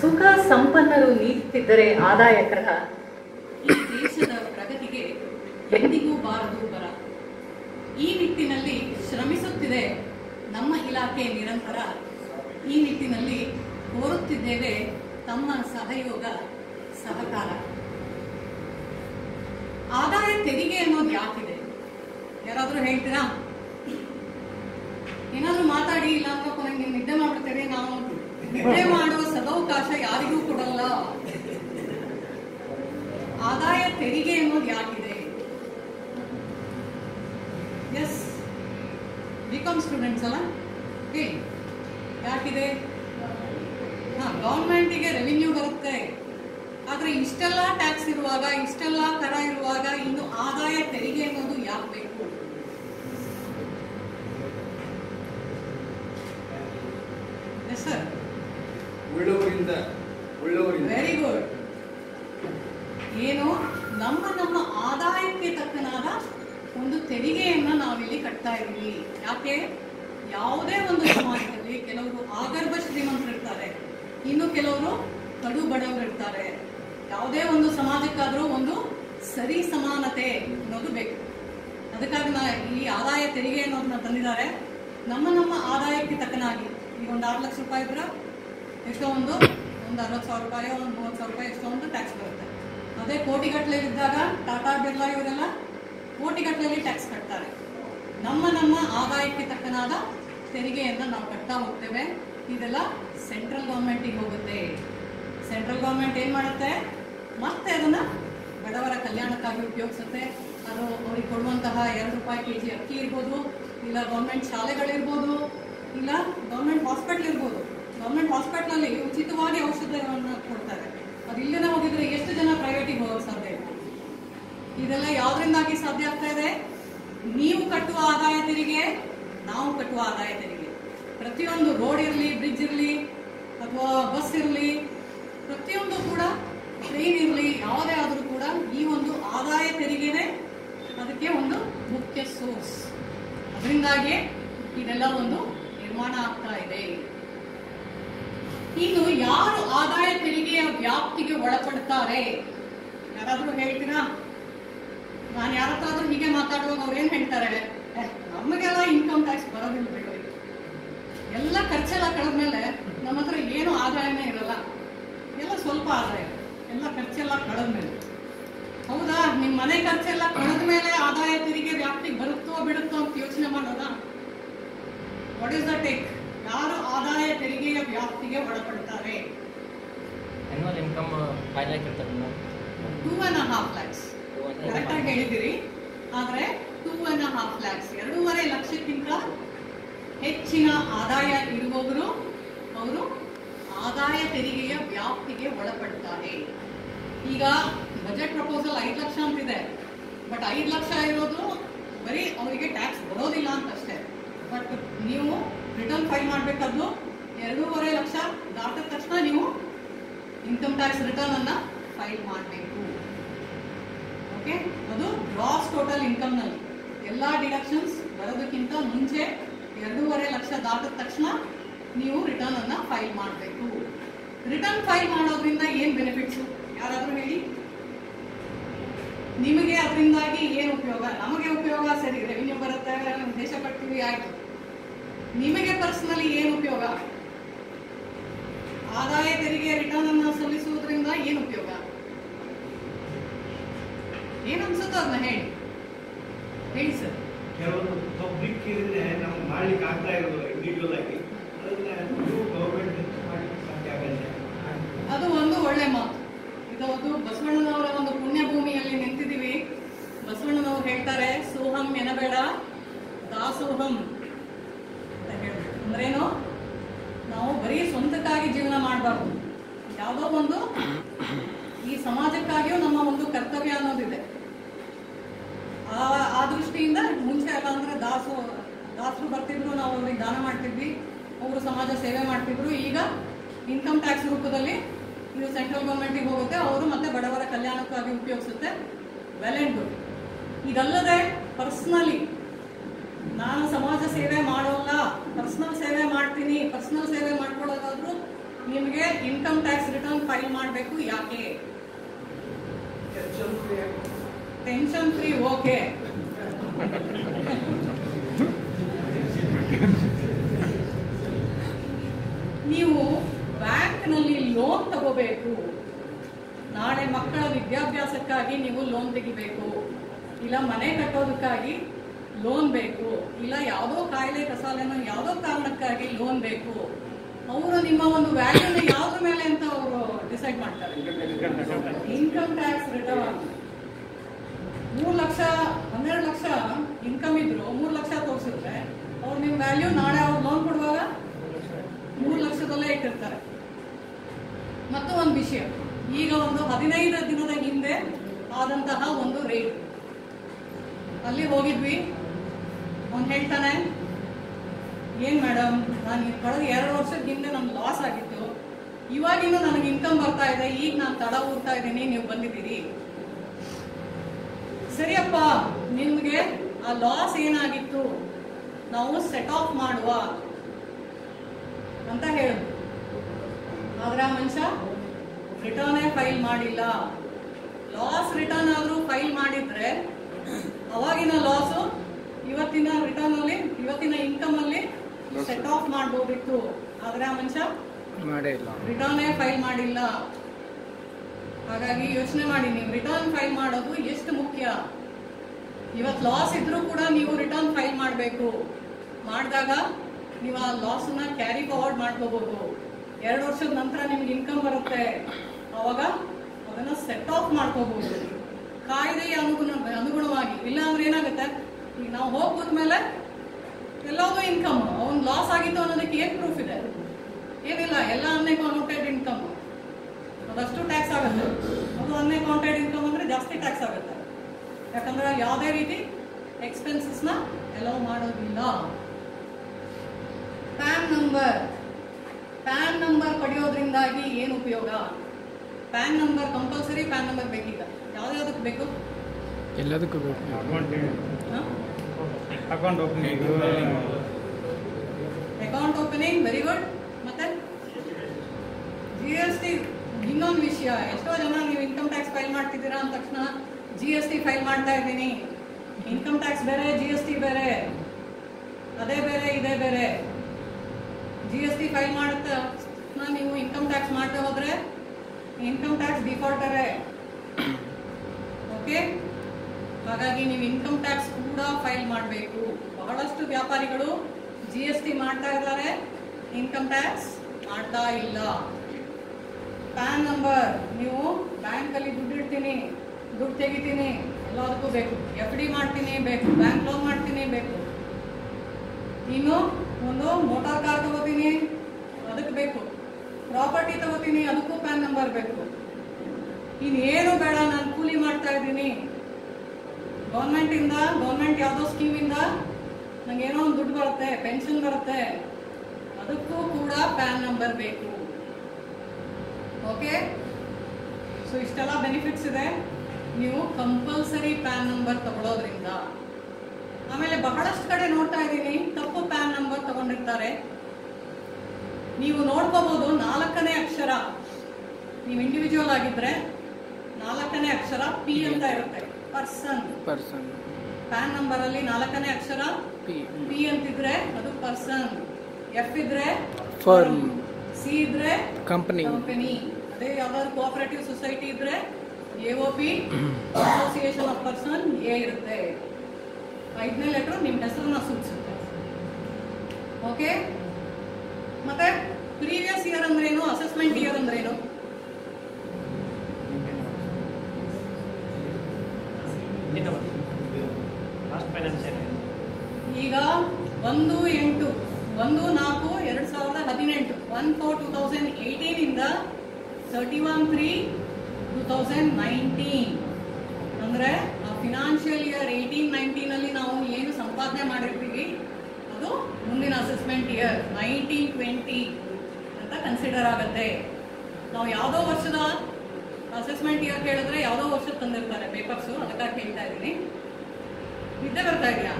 ಸುಖ ಸಂಪನ್ನರು ನೀಡುತ್ತಿದ್ದರೆ ಆದಾಯಕರ ಈ ದೇಶದ ಪ್ರಗತಿಗೆ ಎಂದಿಗೂ ಬಾರದು ಬರ. ಈ ನಿಟ್ಟಿನಲ್ಲಿ ಶ್ರಮಿಸುತ್ತಿದೆ ನಮ್ಮ ಇಲಾಖೆ ನಿರಂತರ. ಈ ನಿಟ್ಟಿನಲ್ಲಿ ಕೋರುತ್ತಿದ್ದೇವೆ ತಮ್ಮ ಸಹಯೋಗ, ಸಹಕಾರ. ಆದಾಯ ತೆರಿಗೆ ಅನ್ನೋದು ಯಾಕಿದೆ? ಯಾರಾದ್ರೂ ಹೇಳ್ತೀರಾ? ಏನಾದ್ರೂ ಮಾತಾಡಿ ಇಲ್ಲ ಅಂದ್ರೆ ನಿದ್ದೆ ಮಾಡ್ತೇವೆ ನಾವು ನಿದ್ದೆ ಮಾಡುವ ಸದವಕಾಶ ಯಾರಿಗೂ ಕೊಡಲ್ಲ. ಆದಾಯ ತೆರಿಗೆ ಅನ್ನೋದು ಯಾಕಿದೆ? ಎಸ್ ಬಿಕಾಮ್ ಸ್ಟೂಡೆಂಟ್ಸ್ ಅಲ್ಲ? ಹೇಳಿ ಯಾಕಿದೆ? ಹಾ, ಗೌರ್ಮೆಂಟಿಗೆ ರೆವಿನ್ಯೂ ಬರುತ್ತೆ. ಆದ್ರೆ ಇಷ್ಟೆಲ್ಲ ಟ್ಯಾಕ್ಸ್ ಇರುವಾಗ, ಇಷ್ಟೆಲ್ಲ ಕರ ಇರುವಾಗ ಇನ್ನು ಆದಾಯ ತೆರಿಗೆ ಅನ್ನೋದು ಯಾಕೆ ಬೇಕು? ಎಸ್ ಸರ್ ಉಳ್ಳವರಿಂದ ವೆರಿ ಗುಡ್ ಏನು? ನಮ್ಮ ನಮ್ಮ ಆದಾಯಕ್ಕೆ ತಕ್ಕನಾದ ಒಂದು ತೆರಿಗೆಯನ್ನ ನಾವಿಲ್ಲಿ ಕಟ್ತಾ ಇದ್ದೀವಿ. ಯಾಕೆ? ಯಾವುದೇ ಒಂದು ಸಮಾಜದಲ್ಲಿ ಕೆಲವರು ಆಗರ್ಭ ಶ್ರೀಮಂತರಿರ್ತಾರೆ ಇನ್ನು ಕೆಲವರು ಕಡು ಬಡವರಿರ್ತಾರೆ ಯಾವುದೇ ಒಂದು ಸಮಾಜಕ್ಕಾದರೂ ಒಂದು ಸರಿ ಸಮಾನತೆ ಅನ್ನೋದು ಬೇಕು. ಅದಕ್ಕಾಗಿ ನಾ ಈ ಆದಾಯ ತೆರಿಗೆ ಅನ್ನೋದನ್ನ ತಂದಿದ್ದಾರೆ. ನಮ್ಮ ನಮ್ಮ ಆದಾಯಕ್ಕೆ ತಕ್ಕನಾಗಿ. ಈಗ ಒಂದು ಆರು ಲಕ್ಷ ರೂಪಾಯಿ ಇದ್ರೆ ಎಷ್ಟೋ ಒಂದು ಒಂದು ಅರವತ್ತು ಸಾವಿರ ರೂಪಾಯಿ, ಒಂದು ಮೂವತ್ತು ಸಾವಿರ ರೂಪಾಯಿ ಎಷ್ಟೋ ಒಂದು ಟ್ಯಾಕ್ಸ್ ಬರುತ್ತೆ. ಅದೇ ಕೋಟಿಗಟ್ಟಲೆ ಇದ್ದಾಗ ಟಾಟಾ, ಬಿರ್ಲಾ ಇವರೆಲ್ಲ ಕೋಟಿಗಟ್ಟಲೆಯಲ್ಲಿ ಟ್ಯಾಕ್ಸ್ ಕಟ್ತಾರೆ. ನಮ್ಮ ನಮ್ಮ ಆದಾಯಕ್ಕೆ ತಕ್ಕನಾದ ತೆರಿಗೆಯನ್ನು ನಾವು ಕಟ್ತಾ ಹೋಗ್ತೇವೆ. ಇದೆಲ್ಲ ಸೆಂಟ್ರಲ್ ಗೌರ್ಮೆಂಟಿಗೆ ಹೋಗುತ್ತೆ. ಸೆಂಟ್ರಲ್ ಗೌರ್ಮೆಂಟ್ ಏನು ಮಾಡುತ್ತೆ? ಮತ್ತೆ ಅದನ್ನು ಬಡವರ ಕಲ್ಯಾಣಕ್ಕಾಗಿ ಉಪಯೋಗಿಸುತ್ತೆ. ಅದು ಅವ್ರಿಗೆ ಕೊಡುವಂತಹ ಎರಡು ರೂಪಾಯಿ ಕೆ ಜಿ ಅಕ್ಕಿ ಇರ್ಬೋದು, ಇಲ್ಲ ಗೌರ್ಮೆಂಟ್ ಶಾಲೆಗಳಿರ್ಬೋದು, ಇಲ್ಲ ಗೌರ್ಮೆಂಟ್ ಹಾಸ್ಪಿಟ್ಲ್ ಇರ್ಬೋದು. ಗೌರ್ಮೆಂಟ್ ಹಾಸ್ಪಿಟ್ಲಲ್ಲಿ ಉಚಿತವಾಗಿ ಔಷಧವನ್ನು ಕೊಡ್ತಾರೆ. ಅದು ಇಲ್ಲದೆ ಹೋಗಿದ್ರೆ ಎಷ್ಟು ಜನ ಪ್ರೈವೇಟಿಗೆ ಹೋಗೋಕೆ ಸಾಧ್ಯ ಇದೆ ಇದೆಲ್ಲ ಯಾವ್ದ್ರಿಂದಾಗಿ ಸಾಧ್ಯ ಆಗ್ತಾ ಇದೆ? ನೀವು ಕಟ್ಟುವ ಆದಾಯ ತೆರಿಗೆ, ನಾವು ಕಟ್ಟುವ ಆದಾಯ ತೆರಿಗೆ. ಪ್ರತಿಯೊಂದು ರೋಡ್ ಇರಲಿ ಬ್ರಿಡ್ಜ್ ಇರಲಿ, ಅಥವಾ ಬಸ್ ಇರಲಿ, ಪ್ರತಿಯೊಂದು ಕೂಡ ಟ್ರೈನ್ ಇರಲಿ, ಯಾವುದೇ ಆದರೂ ಕೂಡ ಈ ಒಂದು ಆದಾಯ ತೆರಿಗೆನೇ ಅದಕ್ಕೆ ಒಂದು ಮುಖ್ಯ ಸೋರ್ಸ್ ಅದರಿಂದಾಗಿ ಇದೆಲ್ಲ ಒಂದು ನಿರ್ಮಾಣ ಆಗ್ತಾ ಇದೆ. ಇನ್ನು ಯಾರು ಆದಾಯ ತೆರಿಗೆಯ ವ್ಯಾಪ್ತಿಗೆ ಒಳಪಡ್ತಾರೆ? ಯಾರಾದ್ರೂ ಹೇಳ್ತೀರಾ? ನಾನು ಯಾರತ್ತಾದ್ರೂ ಹೀಗೆ ಮಾತಾಡುವಾಗ ಅವ್ರು ಏನ್ ಹೇಳ್ತಾರೆ? "ಏ, ನಮಗೆಲ್ಲ ಇನ್ಕಮ್ ಟ್ಯಾಕ್ಸ್ ಬರೋದಿಲ್ಲ ಬಿಡು. ಎಲ್ಲ ಖರ್ಚೆಲ್ಲ ಕಳೆದ್ಮೇಲೆ ನಮ್ಮ ಹತ್ರ ಏನು ಆದಾಯನೇ ಇರಲ್ಲ. ಎಲ್ಲ ಸ್ವಲ್ಪ ಆದಾಯ. ಎಲ್ಲ ಖರ್ಚೆಲ್ಲ ಕಳೆದ್ಮೇಲೆ ಹೌದಾ? ನಿಮ್ಮ ಮನೆ ಖರ್ಚೆಲ್ಲ ಕಳೆದ್ಮೇಲೆ ಆದಾಯ ತೆರಿಗೆ ವ್ಯಾಪ್ತಿಗೆ ಬರುತ್ತೋ ಬಿಡುತ್ತೋ ಅಂತ ಯೋಚನೆ ಮಾಡೋದಾ? ವಾಟ್ ಇಸ್ ದ ಟೇಕ್ ಯಾರು ಆದಾಯ ತೆರಿಗೆಯ ವ್ಯಾಪ್ತಿಗೆ ಒಳಪಡ್ತಾರೆ. ಇನ್ಕಮ್ ಫೈವ್ ಲ್ಯಾಕ್ ಇರ್ತದೆ madam. Two and half lakhs ಕರೆಕ್ಟಾಗಿ ಹೇಳಿದಿರಿ. ಆದ್ರೆ ಟೂ ಅಂಡ್ ಹಾಫ್ ಲ್ಯಾಕ್ಸ್ ಎರಡೂವರೆ ಲಕ್ಷಕ್ಕಿಂತ ಹೆಚ್ಚಿನ ಆದಾಯ ಇರುವವರು ಅವರು ಆದಾಯ ತೆರಿಗೆಯ ವ್ಯಾಪ್ತಿಗೆ ಒಳಪಡ್ತಾರೆ. ಈಗ ಬಜೆಟ್ ಪ್ರಪೋಸಲ್ ಐದು ಲಕ್ಷ ಅಂತಿದೆ. ಬಟ್ ಐದು ಲಕ್ಷ ಇರೋದು ಬರೀ ಅವರಿಗೆ ಟ್ಯಾಕ್ಸ್ ಬರೋದಿಲ್ಲ ಅಂತ ಅಷ್ಟೇ ಬಟ್ ನೀವು ರಿಟರ್ನ್ ಫೈಲ್ ಮಾಡಬೇಕಾದ್ದು? ಎರಡೂವರೆ ಲಕ್ಷ ದಾಟಿದ ತಕ್ಷಣ ನೀವು ಇನ್ಕಮ್ ಟ್ಯಾಕ್ಸ್ ರಿಟರ್ನ್ ಅನ್ನ ಫೈಲ್ ಮಾಡಬೇಕು. ಓಕೆ ಅದು ಗ್ರಾಸ್ ಟೋಟಲ್ ಇನ್ಕಮ್ನಲ್ಲಿ ಎಲ್ಲ ಡಿಡಕ್ಷನ್ಸ್ ಬರೋದಕ್ಕಿಂತ ಮುಂಚೆ ಎರಡೂವರೆ ಲಕ್ಷ ದಾಟಿದ ತಕ್ಷಣ ನೀವು ರಿಟರ್ನ್ ಅನ್ನ ಫೈಲ್ ಮಾಡಬೇಕು. ರಿಟರ್ನ್ ಫೈಲ್ ಮಾಡೋದ್ರಿಂದ ಏನು ಬೆನಿಫಿಟ್ಸು ಯಾರಾದ್ರೂ ಹೇಳಿ. ನಿಮಗೆ ಅದರಿಂದಾಗಿ ಏನು ಉಪಯೋಗ? ನಮಗೆ ಉಪಯೋಗ ಸರಿ ರೆವಿನ್ಯೂ ಬರುತ್ತೆ, ದೇಶ ಕಟ್ತೀವಿ, ಆಯ್ತು. ನಿಮಗೆ ಪರ್ಸನಲಿ ಏನು ಉಪಯೋಗ? ಆದಾಯ ತೆರಿಗೆ ರಿಟರ್ನ್ ಅನ್ನ ಸಲ್ಲಿಸುವುದರಿಂದ ಏನು ಉಪಯೋಗ? ಏನ್ ಅನ್ಸುತ್ತೋ ಅದನ್ನ ಹೇಳಿ. ಹೇಳಿ ಸರ್. ಕೆಲವೊಂದು ಪಬ್ಲಿಕ್ ಇದ್ರೆ ನಮ್ಗೆ ಮಾಡ್ಲಿಕ್ಕೆ ಆಗ್ತಾ ಇರೋದು ಇಂಡಿವಿಜುವಲ್ ಆಗಿ. ನೀವು ಅದು ಒಂದು ಒಳ್ಳೆ ಮಾತು. ಇದೊಂದು ಬಸವಣ್ಣನವರ ಒಂದು ಪುಣ್ಯ ಭೂಮಿಯಲ್ಲಿ ನಿಂತಿದ್ದೀವಿ. ಬಸವಣ್ಣನವರು ಹೇಳ್ತಾರೆ ಸೋಹಂ ಎನಬೇಡ ದಾಸೋಹಂ ಅಂದ್ರೇನು? ನಾವು ಬರೀ ಸ್ವಂತಕ್ಕಾಗಿ ಜೀವನ ಮಾಡಬಾರ್ದು. ಯಾವುದೋ ಒಂದು ಈ ಸಮಾಜಕ್ಕಾಗಿಯೂ ನಮ್ಮ ಒಂದು ಕರ್ತವ್ಯ ಅನ್ನೋದಿದೆ. ಆ ಆ ದೃಷ್ಟಿಯಿಂದ ಮುಂಚೆ ಎಲ್ಲ ಅಂದರೆ ದಾಸು, ದಾಸರು ಬರ್ತಿದ್ರು, ನಾವು ಅವ್ರಿಗೆ ದಾನ ಮಾಡ್ತಿದ್ವಿ, ಅವರು ಸಮಾಜ ಸೇವೆ ಮಾಡ್ತಿದ್ರು. ಈಗ ಇನ್ಕಮ್ ಟ್ಯಾಕ್ಸ್ ರೂಪದಲ್ಲಿ ಇದು ಸೆಂಟ್ರಲ್ ಗೌರ್ಮೆಂಟಿಗೆ ಹೋಗುತ್ತೆ, ಅವರು ಮತ್ತೆ ಬಡವರ ಕಲ್ಯಾಣಕ್ಕಾಗಿ ಉಪಯೋಗಿಸುತ್ತೆ. ವೆಲ್ ಇದಲ್ಲದೆ ಪರ್ಸ್ನಲಿ ನಾನು ಸಮಾಜ ಸೇವೆ ಮಾಡೋಲ್ಲ ಪರ್ಸನಲ್ ಸೇವೆ ಮಾಡ್ತೀನಿ ಪರ್ಸನಲ್ ಸೇವೆ ಮಾಡ್ಕೊಳ್ಳೋದಾದ್ರೂ ನಿಮಗೆ ಇನ್ಕಮ್ ಟ್ಯಾಕ್ಸ್ ರಿಟರ್ನ್ ಫೈಲ್ ಮಾಡಬೇಕು ಯಾಕೆ? ಟೆನ್ಷನ್ ಫ್ರೀ ಓಕೆ ನೀವು ಬ್ಯಾಂಕ್ನಲ್ಲಿ ಲೋನ್ ತಗೋಬೇಕು. ನಾಳೆ ಮಕ್ಕಳ ವಿದ್ಯಾಭ್ಯಾಸಕ್ಕಾಗಿ ನೀವು ಲೋನ್ ತೆಗಿಬೇಕು. ಇಲ್ಲ ಮನೆ ಕಟ್ಟೋದಕ್ಕಾಗಿ ಲೋನ್ ಬೇಕು, ಇಲ್ಲ ಯಾವುದೋ ಕಾಯಿಲೆ ಕಸಾಲೆನೋ ಯಾವುದೋ ಕಾರಣಕ್ಕಾಗಿ ಲೋನ್ ಬೇಕು, ಅವರು ನಿಮ್ಮ ಒಂದು ವ್ಯಾಲ್ಯೂನ ಯಾವ್ದ್ರ ಮೇಲೆ ಅಂತ ಅವರು ಡಿಸೈಡ್ ಮಾಡ್ತಾರೆ. ಇನ್ಕಮ್ ಟ್ಯಾಕ್ಸ್ ರಿಟರ್ನ್ ಮೂರು ಲಕ್ಷ, ಹನ್ನೆರಡು ಲಕ್ಷ ಇನ್ಕಮ್ ಇದ್ರು, ಮೂರು ಲಕ್ಷ ತೋರಿಸಿದ್ರೆ, ಅವ್ರು ನಿಮ್ಮ ವ್ಯಾಲ್ಯೂ ನಾಳೆ ಅವ್ರು ಲೋನ್ ಕೊಡುವಾಗ ಮೂರು ಲಕ್ಷದಲ್ಲೇ ಇಟ್ಟಿರ್ತಾರೆ. ಮತ್ತು ಒಂದು ವಿಷಯ, ಈಗ ಒಂದು ಹದಿನೈದು ದಿನದ ಹಿಂದೆ ಆದಂತಹ ಒಂದು ರೇಟ್ ಅಲ್ಲಿ ಹೋಗಿದ್ವಿ ಅವ್ನು ಹೇಳ್ತಾನೆ, ಏನ್ ಮೇಡಮ್ ನಾನು ಕಳೆದ ಎರಡು ವರ್ಷದ ಹಿಂದೆ ನಮ್ಗೆ ಲಾಸ್ ಆಗಿತ್ತು. ಇವಾಗಿನ ನನಗೆ ಇನ್ಕಮ್ ಬರ್ತಾ ಇದೆ, ಈಗ ನಾನು ತಡ ಹೋಗ್ತಾ ಇದ್ದೀನಿ, ನೀವು ಬಂದಿದ್ದೀರಿ. ಸರಿಯಪ್ಪ, ನಿಮಗೆ ಆ ಲಾಸ್ ಏನಾಗಿತ್ತು? ನಾವು ಸೆಟ್ ಆಫ್ ಮಾಡುವ. ಅಂತ ಹೇಳಿದ್ರು ಆದ್ರೆ ಆ ಮನುಷ್ಯ ರಿಟರ್ನೇ ಫೈಲ್ ಮಾಡಿಲ್ಲ. ಲಾಸ್ ರಿಟರ್ನ್ ಆದರೂ ಫೈಲ್ ಮಾಡಿದ್ರೆ, ಅವಾಗಿನ ಲಾಸು ಇವತ್ತಿನ ರಿಟರ್ನ್ ಅಲ್ಲಿ ಇವತ್ತಿನ ಇನ್ಕಮ್ ಅಲ್ಲಿ ಸೆಟ್ ಆಫ್ ಮಾಡಬಹುದಿತ್ತು ಆದ್ರೆ ಆ ಮನುಷ್ಯ ರಿಟರ್ನ್ ಫೈಲ್ ಮಾಡಿಲ್ಲ. ಹಾಗಾಗಿ ಯೋಚನೆ ಮಾಡಿ ನೀವು ರಿಟರ್ನ್ ಫೈಲ್ ಮಾಡೋದು ಎಷ್ಟು ಮುಖ್ಯ? ಇವತ್ತು ಲಾಸ್ ಇದ್ರೂ ಕೂಡ ನೀವು ರಿಟರ್ನ್ ಫೈಲ್ ಮಾಡಬೇಕು. ಮಾಡಿದಾಗ ನೀವು ಆ ಲಾಸನ್ನ ಕ್ಯಾರಿ ಫಾರ್ವರ್ಡ್ ಮಾಡ್ಕೋಬಹುದು ಎರಡು ವರ್ಷದ ನಂತರ ನಿಮ್ಗೆ ಇನ್ಕಮ್ ಬರುತ್ತೆ. ಅವಾಗ ಅದನ್ನ ಸೆಟ್ ಆಫ್ ಮಾಡ್ಕೋಬಹುದು ಕಾಯ್ದೆಯ ಅನುಗುಣ ಅನುಗುಣವಾಗಿ. ಇಲ್ಲ ಅಂದ್ರೆ ಏನಾಗುತ್ತೆ? ಈಗ ನಾವು ಹೋಗಿ ಮೇಲೆ ಎಲ್ಲದೂ ಇನ್ಕಮ್ ಅವ್ನು ಲಾಸ್ ಆಗಿತ್ತು ಅನ್ನೋದಕ್ಕೆ ಏನು ಪ್ರೂಫ್ ಇದೆ? ಏನಿಲ್ಲ ಎಲ್ಲ ಅನ್ಅಕೌಂಟೆಡ್ ಇನ್ಕಮ್ ಅದಷ್ಟು ಟ್ಯಾಕ್ಸ್ ಆಗುತ್ತೆ. ಅದು ಅನ್ಅಕೌಂಟೆಡ್ ಇನ್ಕಮ್ ಅಂದರೆ ಜಾಸ್ತಿ ಟ್ಯಾಕ್ಸ್ ಆಗುತ್ತೆ. ಯಾಕಂದರೆ ಯಾವುದೇ ರೀತಿ ಎಕ್ಸ್ಪೆನ್ಸಸ್ನ ಅಲೌ ಮಾಡೋದಿಲ್ಲ. ಪ್ಯಾನ್ ನಂಬರ್ ಪ್ಯಾನ್ ನಂಬರ್ ಪಡೆಯೋದ್ರಿಂದಾಗಿ ಏನು ಉಪಯೋಗ? PAN number compulsory PAN number ಬೇಕೀಗ ಯಾವ್ದಕ್ಕೆ ಬೇಕು? ಎಲ್ಲದಕ್ಕೂ ಬೇಕು. Account opening account opening very good ಮತ್ತೆ ಜಿ ಎಸ್ ಟಿ ಇನ್ನೊಂದು ವಿಷಯ. ಎಷ್ಟೋ ಜನ ನೀವು ಇನ್ಕಮ್ ಟ್ಯಾಕ್ಸ್ ಫೈಲ್ ಮಾಡ್ತಿದ್ದೀರಾ ಅಂದ ತಕ್ಷಣ ಜಿ ಎಸ್ ಟಿ ಫೈಲ್ ಮಾಡ್ತಾ ಇದ್ದೀನಿ. ಇನ್ಕಮ್ ಟ್ಯಾಕ್ಸ್ ಬೇರೆ ಜಿ ಎಸ್ ಟಿ ಬೇರೆ. ಅದೇ ಬೇರೆ, ಇದೇ ಬೇರೆ. ಜಿ ಎಸ್ ಟಿ ಫೈಲ್ ಮಾಡುತ್ತಾ ನೀವು ಇನ್ಕಮ್ ಟ್ಯಾಕ್ಸ್ ಮಾಡ್ತಾ ಹೋದ್ರೆ ಇನ್ಕಮ್ ಟ್ಯಾಕ್ಸ್ ಡಿಫಾಲ್ಟರೇ ಓಕೆ ಹಾಗಾಗಿ ನೀವು ಇನ್ಕಮ್ ಟ್ಯಾಕ್ಸ್ ಕೂಡ ಫೈಲ್ ಮಾಡಬೇಕು. ಬಹಳಷ್ಟು ವ್ಯಾಪಾರಿಗಳು ಜಿ ಎಸ್ ಟಿ ಮಾಡ್ತಾ ಇದ್ದಾರೆ. ಇನ್ಕಮ್ ಟ್ಯಾಕ್ಸ್ ಮಾಡ್ತಾ ಇಲ್ಲ. ಪ್ಯಾನ್ ನಂಬರ್ ನೀವು ಬ್ಯಾಂಕಲ್ಲಿ ದುಡ್ಡು ಇಡ್ತೀನಿ, ದುಡ್ಡು ತೆಗಿತೀನಿ, ಎಲ್ಲದಕ್ಕೂ ಬೇಕು. ಎಫ್ ಡಿ ಮಾಡ್ತೀನಿ, ಬೇಕು. ಬ್ಯಾಂಕ್ ಲೋನ್ ಮಾಡ್ತೀನಿ, ಬೇಕು. ಇನ್ನು ಒಂದು ಮೋಟಾರ್ ಕಾರ್ ತಗೋತೀನಿ, ಅದಕ್ಕೆ ಬೇಕು. ಪ್ರಾಪರ್ಟಿ ತಗೋತೀನಿ, ಅದಕ್ಕೂ ಪ್ಯಾನ್ ನಂಬರ್ ಬೇಕು. ಇನ್ನೇನು ಬೇಡ, ನಾನು ಕೂಲಿ ಮಾಡ್ತಾ ಇದ್ದೀನಿ. ಗೌರ್ಮೆಂಟ್ ಇಂದ ಗೌರ್ಮೆಂಟ್ ಯಾವುದೋ ಸ್ಕೀಮ್ ಇಂದ ನಂಗೆ ಏನೋ ಒಂದು ದುಡ್ಡು ಬರುತ್ತೆ, ಪೆನ್ಷನ್ ಬರುತ್ತೆ, ಅದಕ್ಕೂ ಕೂಡ ಪ್ಯಾನ್ ನಂಬರ್ ಬೇಕು. ಓಕೆ? ಸೊ ಇಷ್ಟೆಲ್ಲ ಬೆನಿಫಿಟ್ಸ್ ಇದೆ. ನೀವು ಕಂಪಲ್ಸರಿ ಪ್ಯಾನ್ ನಂಬರ್ ತಗೊಳ್ಳೋದ್ರಿಂದ ಆಮೇಲೆ ಬಹಳಷ್ಟು ಕಡೆ ನೋಡ್ತಾ ಇದ್ದೀನಿ, ತಪ್ಪು ಪ್ಯಾನ್ ನಂಬರ್ ತಗೊಂಡಿರ್ತಾರೆ. ನೀವು ನೋಡ್ಕೋಬಹುದು ನಾಲ್ಕನೇ ಅಕ್ಷರ. ನೀವು ಇಂಡಿವಿಜುವಲ್ ಆಗಿದ್ರೆ ನಾಲ್ಕನೇ ಅಕ್ಷರ ಪಿ ಅಂತ ಇರುತ್ತೆ. ಪರ್ಸನ್. ಪರ್ಸನ್. ಪ್ಯಾನ್ ನಂಬರ್ ಅಲ್ಲಿ ನಾಲ್ಕನೇ ಅಕ್ಷರ? ಪಿ. ಪಿ ಅಂತಿದ್ರೆ ಅದು ಪರ್ಸನ್. ಎಫ್ ಇದ್ರೆ ಫರ್ಮ್. ಸಿ ಇದ್ರೆ ಕಂಪನಿ. ಕಂಪನಿ. ಅದೇ ಯಾವ್ದಾದ್ರು ಕೋಆಪರೇಟಿವ್ ಸೊಸೈಟಿ ಇದ್ರೆ A O P association of person A ಇರುತ್ತೆ. ಐದನೇ ಲೆಟರ್ ನಿಮ್ಮ ಹೆಸರನ್ನ ಸೂಚಿಸುತ್ತೆ. ಓಕೆ ಮತ್ತೆ ಪ್ರೀವಿಯಸ್ ಇಯರ್ ಅಂದ್ರೇನು ಅಸೆಸ್ಮೆಂಟ್ ಇಯರ್ ಅಂದ್ರೇನು ಲಾಸ್ಟ್ ಫೈನಾನ್ಷಿಯಲ್ ಈಗ ಒಂದು ಎಂಟು, ಒಂದು ನಾಲ್ಕು, ಎರಡು ಸಾವಿರದ ಹದಿನೆಂಟು one four two thousand eighteen ಇಂದ thirty one three two thousand nineteen ಅಂದರೆ ಆ ಫಿನಾನ್ಷಿಯಲ್ ಇಯರ್ ಏಯ್ಟೀನ್ ನೈನ್ಟೀನಲ್ಲಿ ನಾವು ಏನು ಸಂಪಾದನೆ ಮಾಡಿರ್ತೀವಿ? ಅದು ಮುಂದಿನ ಅಸೆಸ್ಮೆಂಟ್ ಇಯರ್ ನೈನ್ಟೀನ್ ಟ್ವೆಂಟಿ ಅಂತ ಕನ್ಸಿಡರ್ ಆಗುತ್ತೆ. ನಾವು ಯಾವುದೋ ವರ್ಷದ ಅಸೆಸ್ಮೆಂಟ್ ಇಯರ್ ಕೇಳಿದ್ರೆ ಯಾವುದೋ ವರ್ಷದ ತಂದಿರ್ತಾರೆ ಪೇಪರ್ಸು ಅದಕ್ಕಾಗಿ ಹೇಳ್ತಾ ಇದ್ದೀನಿ. ನಿದ್ದೆ ಬರ್ತಾ ಇದೆಯಾ?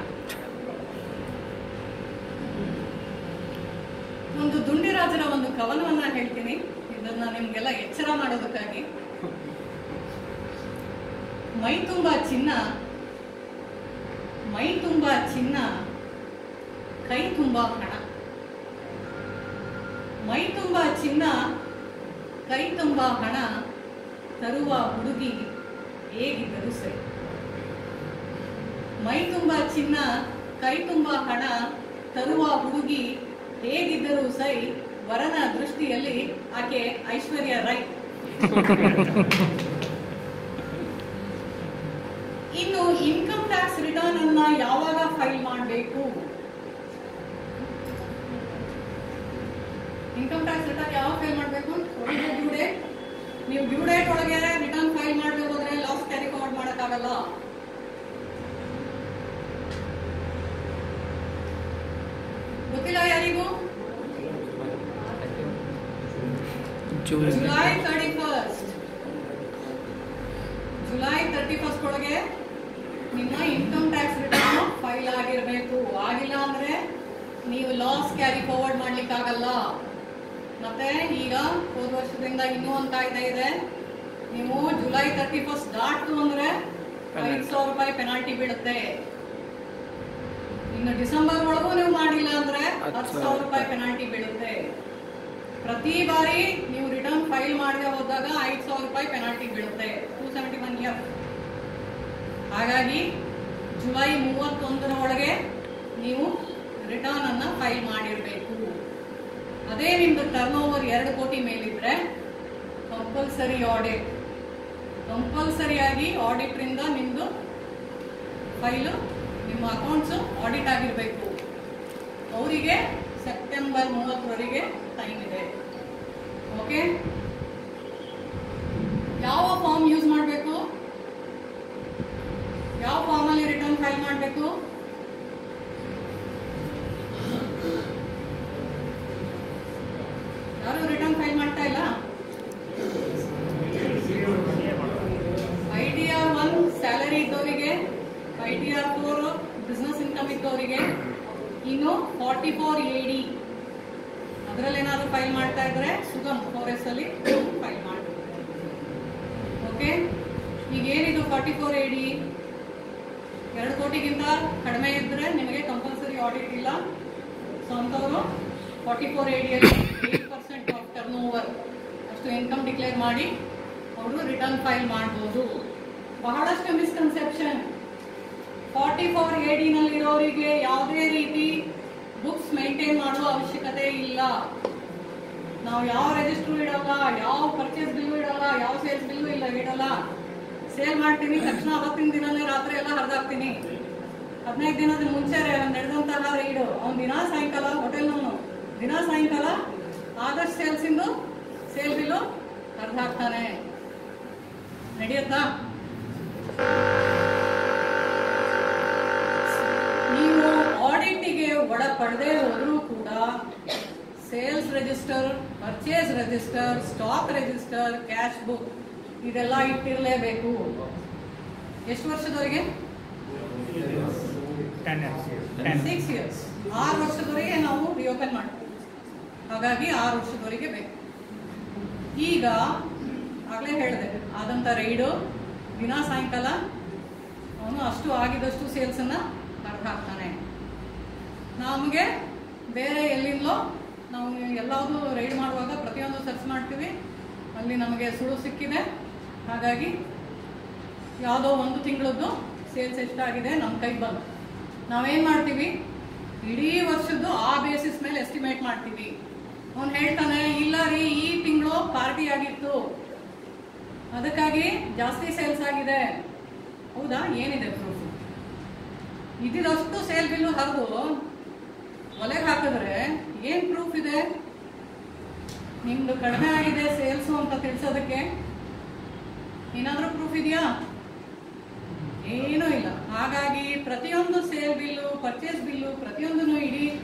ಒಂದು ದುಂಡಿರಾಜರ ಒಂದು ಕವನವನ್ನ ಹೇಳ್ತೀನಿ. ಇದನ್ನ ನಿಮ್ಗೆಲ್ಲ ಎಚ್ಚರ ಮಾಡೋದಕ್ಕಾಗಿ. ಮೈ ತುಂಬಾ ಚಿನ್ನ, ಮೈ ತುಂಬಾ ಚಿನ್ನ, ಕೈ ತುಂಬಾ ಹಣ. ಮೈ ತುಂಬಾ ಚಿನ್ನ, ಕೈ ತುಂಬಾ ಹಣ ತರುವ ಹುಡುಗಿ ಹೇಗಿದ್ದರೂ ಸರಿ. ಮೈ ತುಂಬಾ ಚಿನ್ನ, ಕೈ ತುಂಬಾ ಹಣ ತರುವ ಹುಡುಗಿ ಹೇಗಿದ್ದರೂ ಸೈ, ವರನ ದೃಷ್ಟಿಯಲ್ಲಿ ಆಕೆ ಐಶ್ವರ್ಯ ರೈ. ಇನ್ನು ಇನ್ಕಮ್ ಟ್ಯಾಕ್ಸ್ ರಿಟರ್ನ್ ಅನ್ನ ಯಾವಾಗ ಫೈಲ್ ಮಾಡಬೇಕು? ಇನ್ಕಮ್ ಟ್ಯಾಕ್ಸ್ ರಿಟರ್ನ್ ಯಾವಾಗ ಫೈಲ್ ಮಾಡಬೇಕು? ಡ್ಯೂ ಡೇಟ್ ನೀವು ಡ್ಯೂ ಡೇಟ್ ಒಳಗೆ ರಿಟರ್ನ್ ಫೈಲ್ ಮಾಡಬೇಕು ಅಂದ್ರೆ ಲಾಸ್ ಕ್ಯಾರಿ ಫಾರ್ವರ್ಡ್ ಮಾಡೋಕ್ಕಾಗಲ್ಲ. ಗೊತ್ತಿಲ್ಲ ಯಾರಿಗೂ July thirty first July thirty first ಒಳಗೆ ನಿಮ್ಮ ಇನ್ಕಮ್ ಟ್ಯಾಕ್ಸ್ ರಿಟರ್ನ್ ಫೈಲ್ ಆಗಿರಬೇಕು. ಆಗಿಲ್ಲ ಅಂದ್ರೆ ನೀವು ಲಾಸ್ ಕ್ಯಾರಿ ಫಾರ್ವರ್ಡ್ ಮಾಡ್ಲಿಕ್ಕೆ ಆಗಲ್ಲ. ಮತ್ತೆ ಈಗ ಹೋದ ವರ್ಷದಿಂದ ಇನ್ನೂ ಒಂದು ಕಾಯ್ದೆ ಇದೆ. ನೀವು ಜುಲೈ ತರ್ಟಿ ಫಸ್ಟ್ ದಾಟ್ತು ಅಂದ್ರೆ ಐದು ಸಾವಿರ ರೂಪಾಯಿ ಪೆನಾಲ್ಟಿ ಬೀಳುತ್ತೆ. ಇನ್ನು ಡಿಸೆಂಬರ್ ಒಳಗೂ ನೀವು ಮಾಡಿಲ್ಲ ಅಂದ್ರೆ ಹತ್ತು ಸಾವಿರ ರೂಪಾಯಿ ಪೆನಾಲ್ಟಿ ಬೀಳುತ್ತೆ. ಪ್ರತಿ ಬಾರಿ ನೀವು ರಿಟರ್ನ್ ಫೈಲ್ ಮಾಡದೆ ಹೋದಾಗ ಐದು ಸಾವಿರ ರೂಪಾಯಿ ಪೆನಾಲ್ಟಿ ಬೀಳುತ್ತೆ. ಟೂ ಸೆವೆಂಟಿ ಒನ್ ಇಯರ್ ಹಾಗಾಗಿ ಜುಲೈ ಮೂವತ್ತೊಂದರ ಒಳಗೆ ನೀವು ರಿಟರ್ನ್ ಅನ್ನ ಫೈಲ್ ಮಾಡಿರಬೇಕು. ಅದೇ ನಿಮ್ದು ಟರ್ನ್ ಓವರ್ ಎರಡು ಕೋಟಿ ಮೇಲಿದ್ರೆ ಕಂಪಲ್ಸರಿ ಆಡಿಟ್ ಕಂಪಲ್ಸರಿಯಾಗಿ ಆಡಿಟ್ರಿಂದ ನಿಮ್ದು ಫೈಲು ನಿಮ್ಮ ಅಕೌಂಟ್ಸು ಆಡಿಟ್ ಆಗಿರಬೇಕು. ಅವರಿಗೆ ಸೆಪ್ಟೆಂಬರ್ ಮೂವತ್ತರವರೆಗೆ ಟೈಮ್ ಇದೆ. ಓಕೆ ಯಾವ ಫಾರ್ಮ್ ಯೂಸ್ ಮಾಡಬೇಕು? ಯಾವ ಫಾರ್ಮಲ್ಲಿ ರಿಟರ್ನ್ ಫೈಲ್ ಮಾಡಬೇಕು ಯಾರು ರಿಟರ್ನ್ ಫೈಲ್ ಮಾಡ್ತಾ ಇಲ್ಲ I T R one salary ಇದ್ದವರಿಗೆ I T R four business income ಇದ್ದವರಿಗೆ ಇನ್ನು ಫಾರ್ಟಿ ಫೋರ್ ಎ ಡಿ ಅದರಲ್ಲಿ ಏನಾದ್ರು ಫೈಲ್ ಮಾಡ್ತಾ ಇದ್ರೆ ಸುಗಮ್ ಫೋರ್ ಎಸ್ ಅಲ್ಲಿ ಫೈಲ್ ಮಾಡಬೇಕು ಓಕೆ ಈಗ ಏನಿದು ಫಾರ್ಟಿ ಫೋರ್ ಎ ಡಿ ಎರಡು ಕೋಟಿಗಿಂತ ಕಡಿಮೆ ಇದ್ರೆ ನಿಮಗೆ ಕಂಪಲ್ಸರಿ ಆಡಿಟ್ ಇಲ್ಲ. ಸೊ ಅಂತವರು ಫಾರ್ಟಿ ಫೋರ್ ಎ ಡಿಯಲ್ಲಿ eight percent of turnover ಅಷ್ಟು ಇನ್ಕಮ್ ಡಿಕ್ಲೇರ್ ಮಾಡಿ ಅವರು ರಿಟರ್ನ್ ಫೈಲ್ ಮಾಡ್ಬೋದು. ಬಹಳಷ್ಟು ಮಿಸ್ಕನ್ಸೆಪ್ಷನ್ ಫಾರ್ಟಿ ಫೋರ್ ಎ ಡಿನಲ್ಲಿರೋರಿಗೆ ಯಾವುದೇ ರೀತಿ ಬುಕ್ಸ್ ಮೇಂಟೈನ್ ಮಾಡುವ ಅವಶ್ಯಕತೆ ಇಲ್ಲ. ನಾವು ಯಾವ ರಿಜಿಸ್ಟ್ರು ಇಡಲ್ಲ, ಯಾವ ಪರ್ಚೇಸ್ ಬಿಲ್ಲು ಇಡಲ್ಲ, ಯಾವ ಸೇಲ್ಸ್ ಬಿಲ್ಲು ಇಲ್ಲ, ಇಡಲ್ಲ. ಸೇಲ್ ಮಾಡ್ತೀನಿ, ತಕ್ಷಣ ಅವತ್ತಿನ ದಿನನೇ ರಾತ್ರಿ ಎಲ್ಲ ಹರಿದಾಕ್ತೀನಿ. ಹದಿನೈದು ದಿನದ ಮುಂಚೆ ನಡೆದಂತಹ ರೈಡು, ಅವ್ನು ದಿನ ಸಾಯಂಕಾಲ ಹೋಟೆಲ್ನವನು ದಿನ ಸಾಯಂಕಾಲ ಆದಷ್ಟು ಸೇಲ್ಸಿಂದು ಸೇಲ್ ಬಿಲ್ಲು ಹರಿದಾಕ್ತಾನೆ. ನಡೆಯುತ್ತಾ? ನೀವು ಆಡಿಟಿಗೆ ಒಳಪಡದೆ ಹೋದರೂ ಕೂಡ sales register purchase register stock register cash book ಇದೆಲ್ಲ ಇಟ್ಟಿರಲೇಬೇಕು. ಎಷ್ಟು ವರ್ಷದವರೆಗೆ? ಸಿಕ್ಸ್ ಇಯರ್ಸ್ ಆರು ವರ್ಷದವರೆಗೆ ನಾವು ರಿಓಪನ್ ಮಾಡ್ತೀವಿ. ಹಾಗಾಗಿ ಆರು ವರ್ಷದವರೆಗೆ ಬೇಕು. ಈಗ ಆಗಲೇ ಹೇಳಿದೆ ಆದಂಥ ರೈಡು ದಿನ ಸಾಯಂಕಾಲ ಅವನು ಅಷ್ಟು ಆಗಿದಷ್ಟು ಸೇಲ್ಸನ್ನು ಕರೆದು ಹಾಕ್ತಾನೆ. ನಮಗೆ ಬೇರೆ ಎಲ್ಲಿಂದಲೋ ನಾವು ಎಲ್ಲಾದ್ರೂ ರೈಡ್ ಮಾಡುವಾಗ ಪ್ರತಿಯೊಂದು ಸರ್ಚ್ ಮಾಡ್ತೀವಿ. ಅಲ್ಲಿ ನಮಗೆ ಸುಳು ಸಿಕ್ಕಿದೆ. ಹಾಗಾಗಿ ಯಾವುದೋ ಒಂದು ತಿಂಗಳದ್ದು ಸೇಲ್ಸ್ ಎಷ್ಟಾಗಿದೆ ನಮ್ಮ ಕೈಗೆ ಬಂದು ನಾವೇನು ಮಾಡ್ತೀವಿ? ಇಡೀ ವರ್ಷದ್ದು ಆ ಬೇಸಿಸ್ ಮೇಲೆ ಎಸ್ಟಿಮೇಟ್ ಮಾಡ್ತೀವಿ. ಅವ್ನು ಹೇಳ್ತಾನೆ, ಇಲ್ಲ ರೀ, ಈ ತಿಂಗಳು ಪಾರ್ಟಿ ಆಗಿತ್ತು. ಅದಕ್ಕಾಗಿ ಜಾಸ್ತಿ ಸೇಲ್ಸ್ ಆಗಿದೆ. ಹೌದಾ? ಏನಿದೆ ಪ್ರೂಫ್ ಇದಿರಷ್ಟು ಸೇಲ್ ಬಿಲ್ಲು ಹರಿದು ಒಲೆಗೆ ಹಾಕಿದ್ರೆ ಏನು ಪ್ರೂಫ್ ಇದೆ? ನಿಮ್ದು ಕಡಿಮೆ ಆಗಿದೆ ಸೇಲ್ಸು ಅಂತ ತಿಳಿಸೋದಕ್ಕೆ ಏನಾದ್ರೂ ಪ್ರೂಫ್ ಇದೆಯಾ? ಏನೂ ಇಲ್ಲ. ಹಾಗಾಗಿ ಪ್ರತಿಯೊಂದು ಸೇಲ್ ಬಿಲ್ಲು ಪರ್ಚೇಸ್ ಬಿಲ್ಲು ಪ್ರತಿಯೊಂದನ್ನು ಇಡಿ.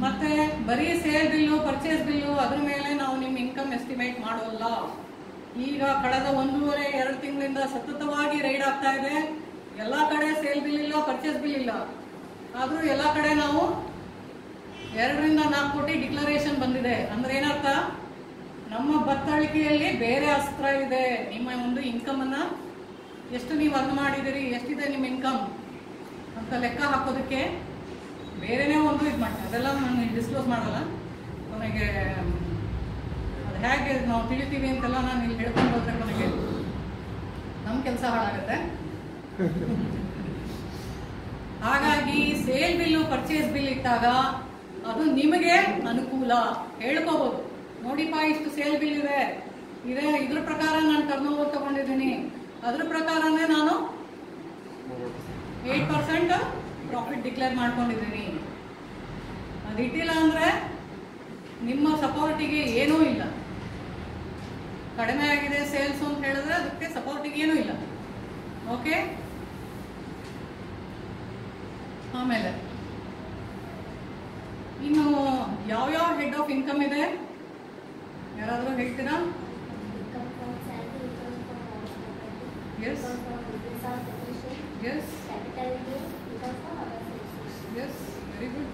ಮತ್ತೆ ಬರೀ ಸೇಲ್ ಬಿಲ್ಲು ಪರ್ಚೇಸ್ ಬಿಲ್ಲು ಅದ್ರ ಮೇಲೆ ನಾವು ನಿಮ್ಮ ಇನ್ಕಮ್ ಎಸ್ಟಿಮೇಟ್ ಮಾಡೋಲ್ಲ. ಈಗ ಕಳೆದ ಒಂದೂವರೆ, ಎರಡು ತಿಂಗಳಿಂದ ಸತತವಾಗಿ ರೈಡ್ ಆಗ್ತಾ ಇದೆ. ಎಲ್ಲ ಕಡೆ ಸೇಲ್ ಬಿಲ್ ಇಲ್ಲ ಪರ್ಚೇಸ್ ಬಿಲ್ ಇಲ್ಲ. ಆದ್ರೂ ಎಲ್ಲ ಕಡೆ ನಾವು ಎರಡರಿಂದ ನಾಲ್ಕು ಕೋಟಿ ಡಿಕ್ಲರೇಷನ್ ಬಂದಿದೆ. ಅಂದ್ರೆ ಏನರ್ಥ? ನಮ್ಮ ಬತ್ತಳಿಕೆಯಲ್ಲಿ ಬೇರೆ ಅಸ್ತ್ರ ಇದೆ. ನಿಮ್ಮ ಒಂದು ಇನ್ಕಮ್ ಅನ್ನ ಎಷ್ಟು ನೀವು ಅರ್ನ್ ಮಾಡಿದಿರಿ ಎಷ್ಟಿದೆ ನಿಮ್ಮ ಇನ್ಕಮ್ ಅಂತ ಲೆಕ್ಕ ಹಾಕೋದಕ್ಕೆ ಬೇರೆನೇ ಒಂದು ಇದು ಮಾಡ್ತಾರೆ ಅದೆಲ್ಲ ನಾನು ಡಿಸ್ಕ್ಲೋಸ್ ಮಾಡಲ್ಲ. ಕೊನೆಗೆ ಅದು ಹೇಗೆ ನಾವು ತಿಳಿತೀವಿ ಅಂತೆಲ್ಲ ನಾನು ಇಲ್ಲಿ ಹೇಳ್ಕೊಂಡು ಹೋದ್ರೆ ಕೊನೆಗೆ ನಮ್ಮ ಕೆಲಸ ಹಾಳಾಗುತ್ತೆ. ಹಾಗಾಗಿ ಸೇಲ್ ಬಿಲ್ಲು ಪರ್ಚೇಸ್ ಬಿಲ್ ಇಟ್ಟಾಗ ಅದು ನಿಮಗೆ ಅನುಕೂಲ. ಹೇಳ್ಕೋಬಹುದು ನೋಡಿಪ್ಪ, ಇಷ್ಟು ಸೇಲ್ ಬಿಲ್ ಇದೆ. ಇದೆ, ಇದ್ರ ಪ್ರಕಾರ ನಾನು ಟರ್ನ್ ತಗೊಂಡಿದ್ದೀನಿ. ಅದ್ರ ಪ್ರಕಾರನೇ ನಾನು ಏಟ್ ಪರ್ಸೆಂಟ್ ಪ್ರಾಫಿಟ್ ಡಿಕ್ಲೇರ್ ಮಾಡ್ಕೊಂಡಿದ್ದೀನಿ. ಅದಿಟ್ಟಿಲ್ಲ ಅಂದ್ರೆ ನಿಮ್ಮ ಸಪೋರ್ಟಿಗೆ ಏನೂ ಇಲ್ಲ. ಕಡಿಮೆ ಆಗಿದೆ ಸೇಲ್ಸ್ ಅಂತ ಹೇಳಿದ್ರೆ ಅದಕ್ಕೆ ಸಪೋರ್ಟಿಗೆ ಏನೂ ಇಲ್ಲ. ಓಕೆ ಆಮೇಲೆ, ಇನ್ನು ಯಾವ್ಯಾವ ಹೆಡ್ ಆಫ್ ಇನ್ಕಮ್ ಇದೆ? ಯಾರಾದರೂ ಹೇಳ್ತೀರಾ? ಎಸ್ ವೆರಿ ಗುಡ್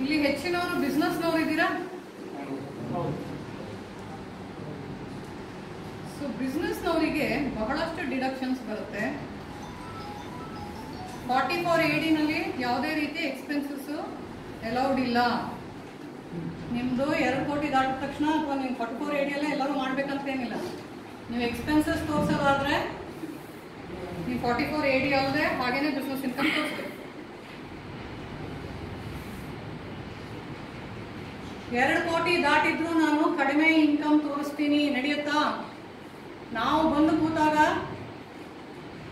ಇಲ್ಲಿ ಹೆಚ್ಚಿನವರು ಬಿಸ್ನೆಸ್ನವ್ರು ಇದ್ದೀರಾ? ಸೊ ಬಿಸ್ನೆಸ್ನವರಿಗೆ ಬಹಳಷ್ಟು ಡಿಡಕ್ಷನ್ಸ್ ಬರುತ್ತೆ. ಫಾರ್ಟಿ ಫೋರ್ ಏಡಿನಲ್ಲಿ ಯಾವುದೇ ರೀತಿ ಎಕ್ಸ್ಪೆನ್ಸಸ್ ಅಲೌಡ್ ಇಲ್ಲ. ನಿಮ್ಮದು ಎರಡು ಕೋಟಿ ದಾಟಿದ ತಕ್ಷಣ ಅಥವಾ ನೀವು ಫಾರ್ಟಿ ಫೋರ್ ಏಡಿಯಲ್ಲೇ ಎಲ್ಲರೂ ಮಾಡಬೇಕಂತೇನಿಲ್ಲ ನೀವು ಎಕ್ಸ್ಪೆನ್ಸಸ್ ತೋರಿಸೋದಾದರೆ ನೀವು ಫಾರ್ಟಿ ಫೋರ್ ಏಡಿ ಅಲ್ಲದೆ ಹಾಗೇನೆ ಬಿಸ್ನೆಸ್ ಇನ್ಕಮ್ ತೋರಿಸ್ಬೇಕು. ಎರಡು ಕೋಟಿ ದಾಟಿದ್ರು ನಾನು ಕಡಿಮೆ ಇನ್ಕಮ್ ತೋರಿಸ್ತೀನಿ, ನಡೆಯುತ್ತಾ? ನಾವು ಬಂದು ಕೂತಾಗ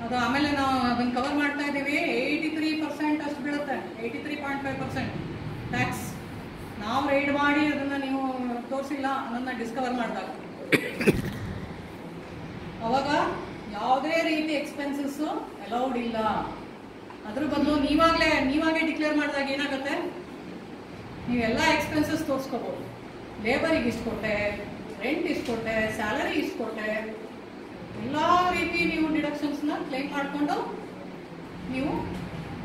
ಅದು ಆಮೇಲೆ ನಾವು ಅದನ್ನು ಕವರ್ ಮಾಡ್ತಾ ಇದ್ದೀವಿ. ಏಯ್ಟಿ ತ್ರೀ ಪರ್ಸೆಂಟ್ ಅಷ್ಟು ಬೀಳುತ್ತೆ. Eighty three point five percent tax ನಾವು ರೈಡ್ ಮಾಡಿ ಅದನ್ನು ನೀವು ತೋರಿಸಿಲ್ಲ ಅನ್ನೋದನ್ನ ಡಿಸ್ಕವರ್ ಮಾಡಿದಾಗ. ಅವಾಗ ಯಾವುದೇ ರೀತಿ ಎಕ್ಸ್ಪೆನ್ಸಸ್ಸು ಅಲೌಡ್ ಇಲ್ಲ. ಅದ್ರ ಬದಲು ನೀವಾಗಲೇ, ನೀವಾಗೇ ಡಿಕ್ಲೇರ್ ಮಾಡಿದಾಗ ಏನಾಗುತ್ತೆ? ನೀವೆಲ್ಲ ಎಕ್ಸ್ಪೆನ್ಸಸ್ ತೋರಿಸ್ಕೋಬೋದು. ಲೇಬರಿಗೆ ಇಷ್ಟು ಕೊಟ್ಟೆ ರೆಂಟ್ ಇಷ್ಟು ಕೊಟ್ಟೆ ಸ್ಯಾಲರಿ ಇಷ್ಟು ಕೊಟ್ಟೆ ಎಲ್ಲ ರೀತಿ ನೀವು ಡಿಡಕ್ಷನ್ಸ್ನ ಕ್ಲೇಮ್ ಮಾಡಿಕೊಂಡು ನೀವು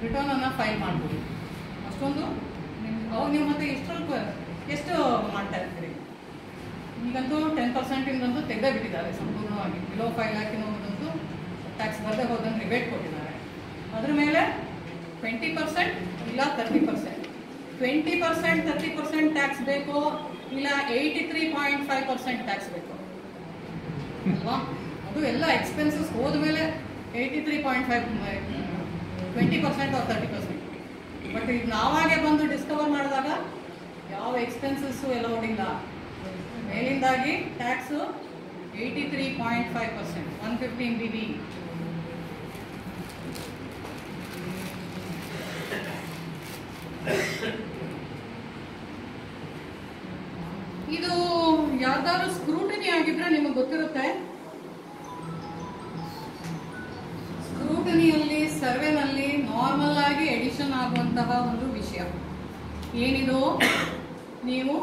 ರಿಟರ್ನ್ ಅನ್ನ ಫೈಲ್ ಮಾಡ್ಬೋದು. ಅಷ್ಟೊಂದು ನಿಮ್ಗೆ ಅವಾಗ ನೀವು ಮತ್ತೆ ಎಷ್ಟು ಎಷ್ಟು ಮಾಡ್ತಾ ಇರ್ತೀರಿ? ಈಗಂತೂ ಟೆನ್ ಪರ್ಸೆಂಟಿಂದಂತೂ ತೆಗೆದೇ ಬಿಟ್ಟಿದ್ದಾರೆ ಸಂಪೂರ್ಣವಾಗಿ. ಬಿಲೋ ಫೈವ್ ಲ್ಯಾಕಿನೋದಂತೂ ಟ್ಯಾಕ್ಸ್ ಬರದೆ ಹೋದಂಗೆ ರಿಬೇಟ್ ಕೊಟ್ಟಿದ್ದಾರೆ. ಅದ್ರ ಮೇಲೆ ಟ್ವೆಂಟಿ ಪರ್ಸೆಂಟ್ ಇಲ್ಲ thirty percent twenty percent thirty percent tax ಬೇಕು ಇಲ್ಲ eighty three point five percent tax ಬೇಕು? ಅಲ್ವಾ? ಅದು ಎಲ್ಲ ಎಕ್ಸ್ಪೆನ್ಸಸ್ ಹೋದ್ಮೇಲೆ eighty three point five twenty percent or thirty percent but ಈಗ ನಾವಾಗೆ ಬಂದು ಡಿಸ್ಕವರ್ ಮಾಡಿದಾಗ ಯಾವ ಎಕ್ಸ್ಪೆನ್ಸಸ್ಸು ಎಲ್ಲ ಓಡಿಲ್ಲ ಮೇಲಿಂದಾಗಿ tax eighty three point five percent one fifteen B B ಇದು ಯಾವ್ದಾದ್ರು ಸ್ಕ್ರೂಟಿನಿ ಆಗಿದ್ರೆ ನಿಮಗೆ ಗೊತ್ತಿರುತ್ತೆ. ಆಗುವಂತಹ ಒಂದು ವಿಷಯ. ಏನಿದು? ನೀವು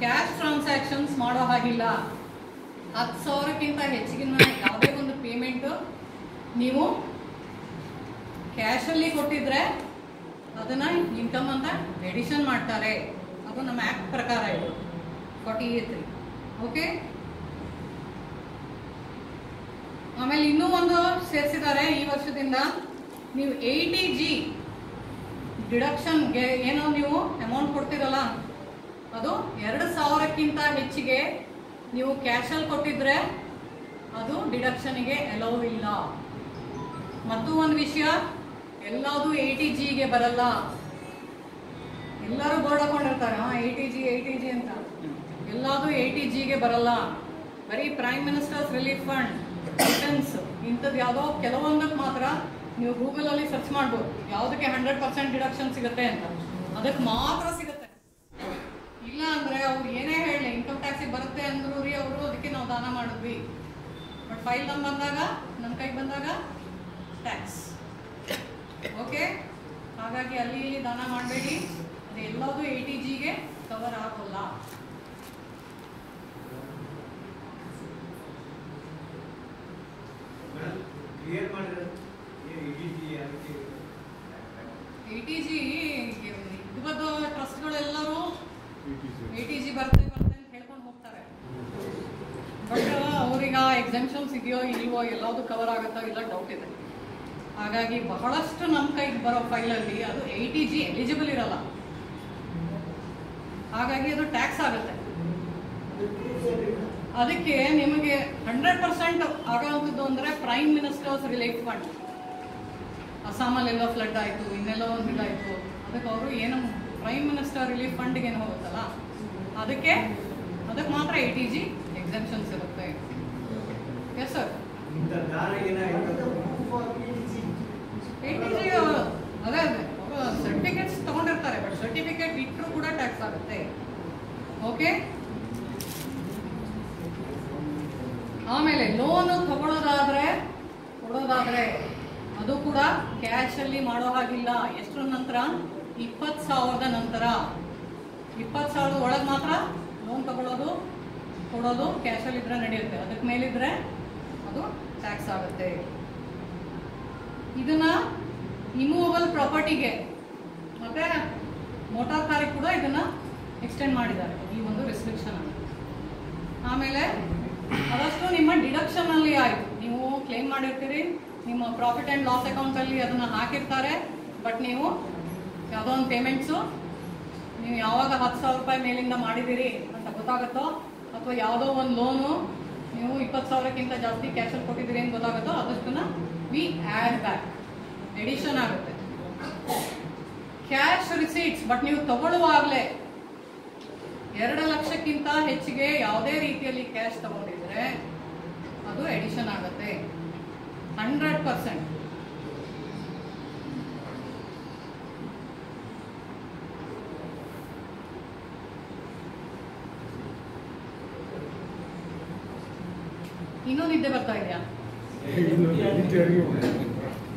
ಕ್ಯಾಶ್ ಟ್ರಾನ್ಸಾಕ್ಷನ್ಸ್ ಮಾಡೋ ಹಾಗಿಲ್ಲ. ಹತ್ತು ಸಾವಿರಕ್ಕಿಂತ ಹೆಚ್ಚಿಗಿನ ಯಾವುದೇ ಒಂದು ಪೇಮೆಂಟ್ ನೀವು ಕ್ಯಾಶಲ್ಲಿ ಕೊಟ್ಟಿದ್ರೆ ಅದನ್ನ ಇನ್ಕಮ್ ಅಂತ ಎಡಿಷನ್ ಮಾಡ್ತಾರೆ. ಅದು ನಮ್ಮ ಆ್ಯಕ್ಟ್ ಪ್ರಕಾರ ಇದು. ಫಾರ್ಟಿ ತ್ರೀ ಓಕೆ ಆಮೇಲೆ ಇನ್ನೂ ಒಂದು ಸೇರಿಸಿದ್ದಾರೆ ಈ ವರ್ಷದಿಂದ. ನೀವು ಏಯ್ಟಿ ಜಿ ಡಿಡಕ್ಷನ್ಗೆ ಏನೋ ನೀವು ಅಮೌಂಟ್ ಕೊಡ್ತೀರಲ್ಲ, ಅದು ಎರಡು ಸಾವಿರಕ್ಕಿಂತ ಹೆಚ್ಚಿಗೆ ನೀವು ಕ್ಯಾಶಲ್ಲಿ ಕೊಟ್ಟಿದ್ರೆ ಅದು ಡಿಡಕ್ಷನ್ಗೆ ಅಲೌ ಇಲ್ಲ. ಮತ್ತು ಒಂದು ವಿಷಯ, ಎಲ್ಲದು ಟಿ ಜಿಗೆ ಬರಲ್ಲ. ಎಲ್ಲರೂ ಬೋರ್ಡ್ ಹಾಕೊಂಡಿರ್ತಾರೆ, ಹಾಂ A T G eighty G ಅಂತ. ಎಲ್ಲದು ಟಿ ಜಿಗೆ ಬರಲ್ಲ. ಬರೀ ಪ್ರೈಮ್ ಮಿನಿಸ್ಟರ್ಸ್ ರಿಲೀಫ್ ಫಂಡ್ ಇಂಥದ್ದು ಯಾವುದೋ ಕೆಲವೊಂದಕ್ಕೆ ಮಾತ್ರ ನೀವು ಗೂಗಲ್ ಅಲ್ಲಿ ಸರ್ಚ್ ಮಾಡ್ಬೋದು. ಯಾವುದಕ್ಕೆ ಹಂಡ್ರೆಡ್ ಪರ್ಸೆಂಟ್ ಡಿಡಕ್ಷನ್ ಸಿಗುತ್ತೆ ಅಂತ. ಅದಕ್ಕೆ ಮಾತ್ರ ಸಿಗುತ್ತೆ. ಇಲ್ಲ ಅಂದ್ರೆ ಅವ್ರು ಏನೇ ಹೇಳಿ ಇನ್ಕಮ್ ಟ್ಯಾಕ್ಸಿಗೆ ಬರುತ್ತೆ ಅಂದ್ರು ರೀ ಅವರು, ಅದಕ್ಕೆ ನಾವು ದಾನ ಮಾಡಿದ್ವಿ. ಬಟ್ ಫೈಲ್ ನಮ್ ಬಂದಾಗ ನಮ್ಮ ಕೈಗೆ ಬಂದಾಗ ಟ್ಯಾಕ್ಸ್ ಓಕೆ ಹಾಗಾಗಿ ಅಲ್ಲಿ ಇಲ್ಲಿ ದಾನ ಮಾಡಬೇಡಿ. ಅದು ಎಲ್ಲದೂ ಟಿ ಜಿಗೆ ಕವರ್ ಆಗೋಲ್ಲ. ಕ್ಲಿಯರ್ ಏನ್ ಎ ಟಿ ಜಿ ಇದ್ಬದ್ದ ಟ್ರಸ್ಟ್ಗಳೆಲ್ಲರೂ ಎ ಟಿ ಜಿ ಬರ್ತೆ ಬರ್ತೆ ಅಂತ ಹೇಳ್ಕೊಂಡು ಹೋಗ್ತಾರೆ. ಬಟ್ ಅವ್ರಿಗೆ ಎಕ್ಸಾಮ್ಷನ್ಸ್ ಇದೆಯೋ ಇಲ್ವೋ ಎಲ್ಲಾವುದು ಕವರ್ ಆಗುತ್ತೋ ಇಲ್ಲ ಡೌಟ್ ಇದೆ. ಹಾಗಾಗಿ ಬಹಳಷ್ಟು ನಮ್ಮ ಕೈಗೆ ಬರೋ ಫೈಲಲ್ಲಿ ಅದು ಎ ಟಿ ಜಿ ಎಲಿಜಿಬಲ್ ಇರಲ್ಲ. ಹಾಗಾಗಿ ಅದು ಟ್ಯಾಕ್ಸ್ ಆಗುತ್ತೆ. ಅದಕ್ಕೆ ನಿಮಗೆ ಹಂಡ್ರೆಡ್ ಪರ್ಸೆಂಟ್ ಆಗೋವಂಥದ್ದು ಅಂದರೆ ಪ್ರೈಮ್ ಮಿನಿಸ್ಟರ್ಸ್ ರಿಲೇಟ್ ಫಂಡ್ ಅಸ್ಸಾಮಲ್ಲೆಲ್ಲೋ ಫ್ಲಡ್ ಆಯಿತು, ಇನ್ನೆಲ್ಲೋ ಒಂದು ಇದಾಯಿತು. ಅದಕ್ಕೆ ಅವರು ಏನು ಪ್ರೈಮ್ ಮಿನಿಸ್ಟರ್ ರಿಲೀಫ್ ಫಂಡ್ಗೆ ಏನು ಹೋಗುತ್ತಲ್ಲ? ಅದಕ್ಕೆ ಅದಕ್ಕೆ ಮಾತ್ರ ಎ ಟಿ ಜಿ ಎಕ್ಸೆಪ್ಷನ್ಸ್ ಇರುತ್ತೆ. Yes sir A T G ಅದೇ ಅದೇ ಅವರು ಸರ್ಟಿಫಿಕೇಟ್ಸ್ ತಗೊಂಡಿರ್ತಾರೆ ಬಟ್ ಸರ್ಟಿಫಿಕೇಟ್ ಇಟ್ಟರು ಕೂಡ ಟ್ಯಾಕ್ಸ್ ಆಗುತ್ತೆ. ಓಕೆ ಆಮೇಲೆ ಲೋನ್ ತಗೊಳ್ಳೋದಾದ್ರೆ ಕೊಡೋದಾದ್ರೆ ಅದು ಕೂಡ ಕ್ಯಾಶ್ ಅಲ್ಲಿ ಮಾಡೋ ಹಾಗಿಲ್ಲ. ಎಷ್ಟರ ನಂತರ? ಇಪ್ಪತ್ತು ಸಾವಿರದ ನಂತರ. ಇಪ್ಪತ್ತು ಸಾವಿರದ ಒಳಗೆ ಮಾತ್ರ ಲೋನ್ ತಗೊಳ್ಳೋದು ಕೊಡೋದು ಕ್ಯಾಶಲ್ಲಿ ಇದ್ರೆ ನಡೆಯುತ್ತೆ. ಅದಕ್ಕೆ ಮೇಲಿದ್ರೆ ಅದು ಟ್ಯಾಕ್ಸ್ ಆಗುತ್ತೆ. ಇದನ್ನ ಇಮೂವಬಲ್ ಪ್ರಾಪರ್ಟಿಗೆ ಮತ್ತೆ ಮೋಟಾರ್ ಕಾರಿಗೆ ಕೂಡ ಇದನ್ನ ಎಕ್ಸ್ಟೆಂಡ್ ಮಾಡಿದ್ದಾರೆ ಈ ಒಂದು ರೆಸ್ಟ್ರಿಕ್ಷನ್ ಆಮೇಲೆ ಅದಷ್ಟು ನಿಮ್ಮ ಡಿಡಕ್ಷನ್ ಅಲ್ಲಿ ಆಯ್ತು. ನೀವು ಕ್ಲೇಮ್ ಮಾಡಿರ್ತೀರಿ. ನಿಮ್ಮ ಪ್ರಾಫಿಟ್ ಆ್ಯಂಡ್ ಲಾಸ್ ಅಕೌಂಟಲ್ಲಿ ಅದನ್ನು ಹಾಕಿರ್ತಾರೆ. ಬಟ್ ನೀವು ಯಾವುದೋ ಒಂದು ಪೇಮೆಂಟ್ಸು ನೀವು ಯಾವಾಗ ಹತ್ತು ಸಾವಿರ ರೂಪಾಯಿ ಮೇಲಿಂದ ಮಾಡಿದ್ದೀರಿ ಅಂತ ಗೊತ್ತಾಗುತ್ತೋ, ಅಥವಾ ಯಾವುದೋ ಒಂದು ಲೋನು ನೀವು ಇಪ್ಪತ್ತು ಸಾವಿರಕ್ಕಿಂತ ಜಾಸ್ತಿ ಕ್ಯಾಶಲ್ಲಿ ಕೊಟ್ಟಿದ್ದೀರಿ ಅಂತ ಗೊತ್ತಾಗುತ್ತೋ, ಅದಷ್ಟನ್ನು ವಿ ಆ್ಯಡ್ ಬ್ಯಾಕ್ ಎಡಿಷನ್ ಆಗುತ್ತೆ. ಕ್ಯಾಶ್ ರಿಸೀಟ್ಸ್ ಬಟ್ ನೀವು ತಗೊಳ್ಳುವಾಗಲೇ ಎರಡು ಲಕ್ಷಕ್ಕಿಂತ ಹೆಚ್ಚಿಗೆ ಯಾವುದೇ ರೀತಿಯಲ್ಲಿ ಕ್ಯಾಶ್ ತಗೊಂಡಿದ್ರೆ ಅದು ಎಡಿಷನ್ ಆಗುತ್ತೆ. Hundred percent. ಇನ್ನೂ ನಿದ್ದೆ ಬರ್ತಾ ಇದೆಯಾ?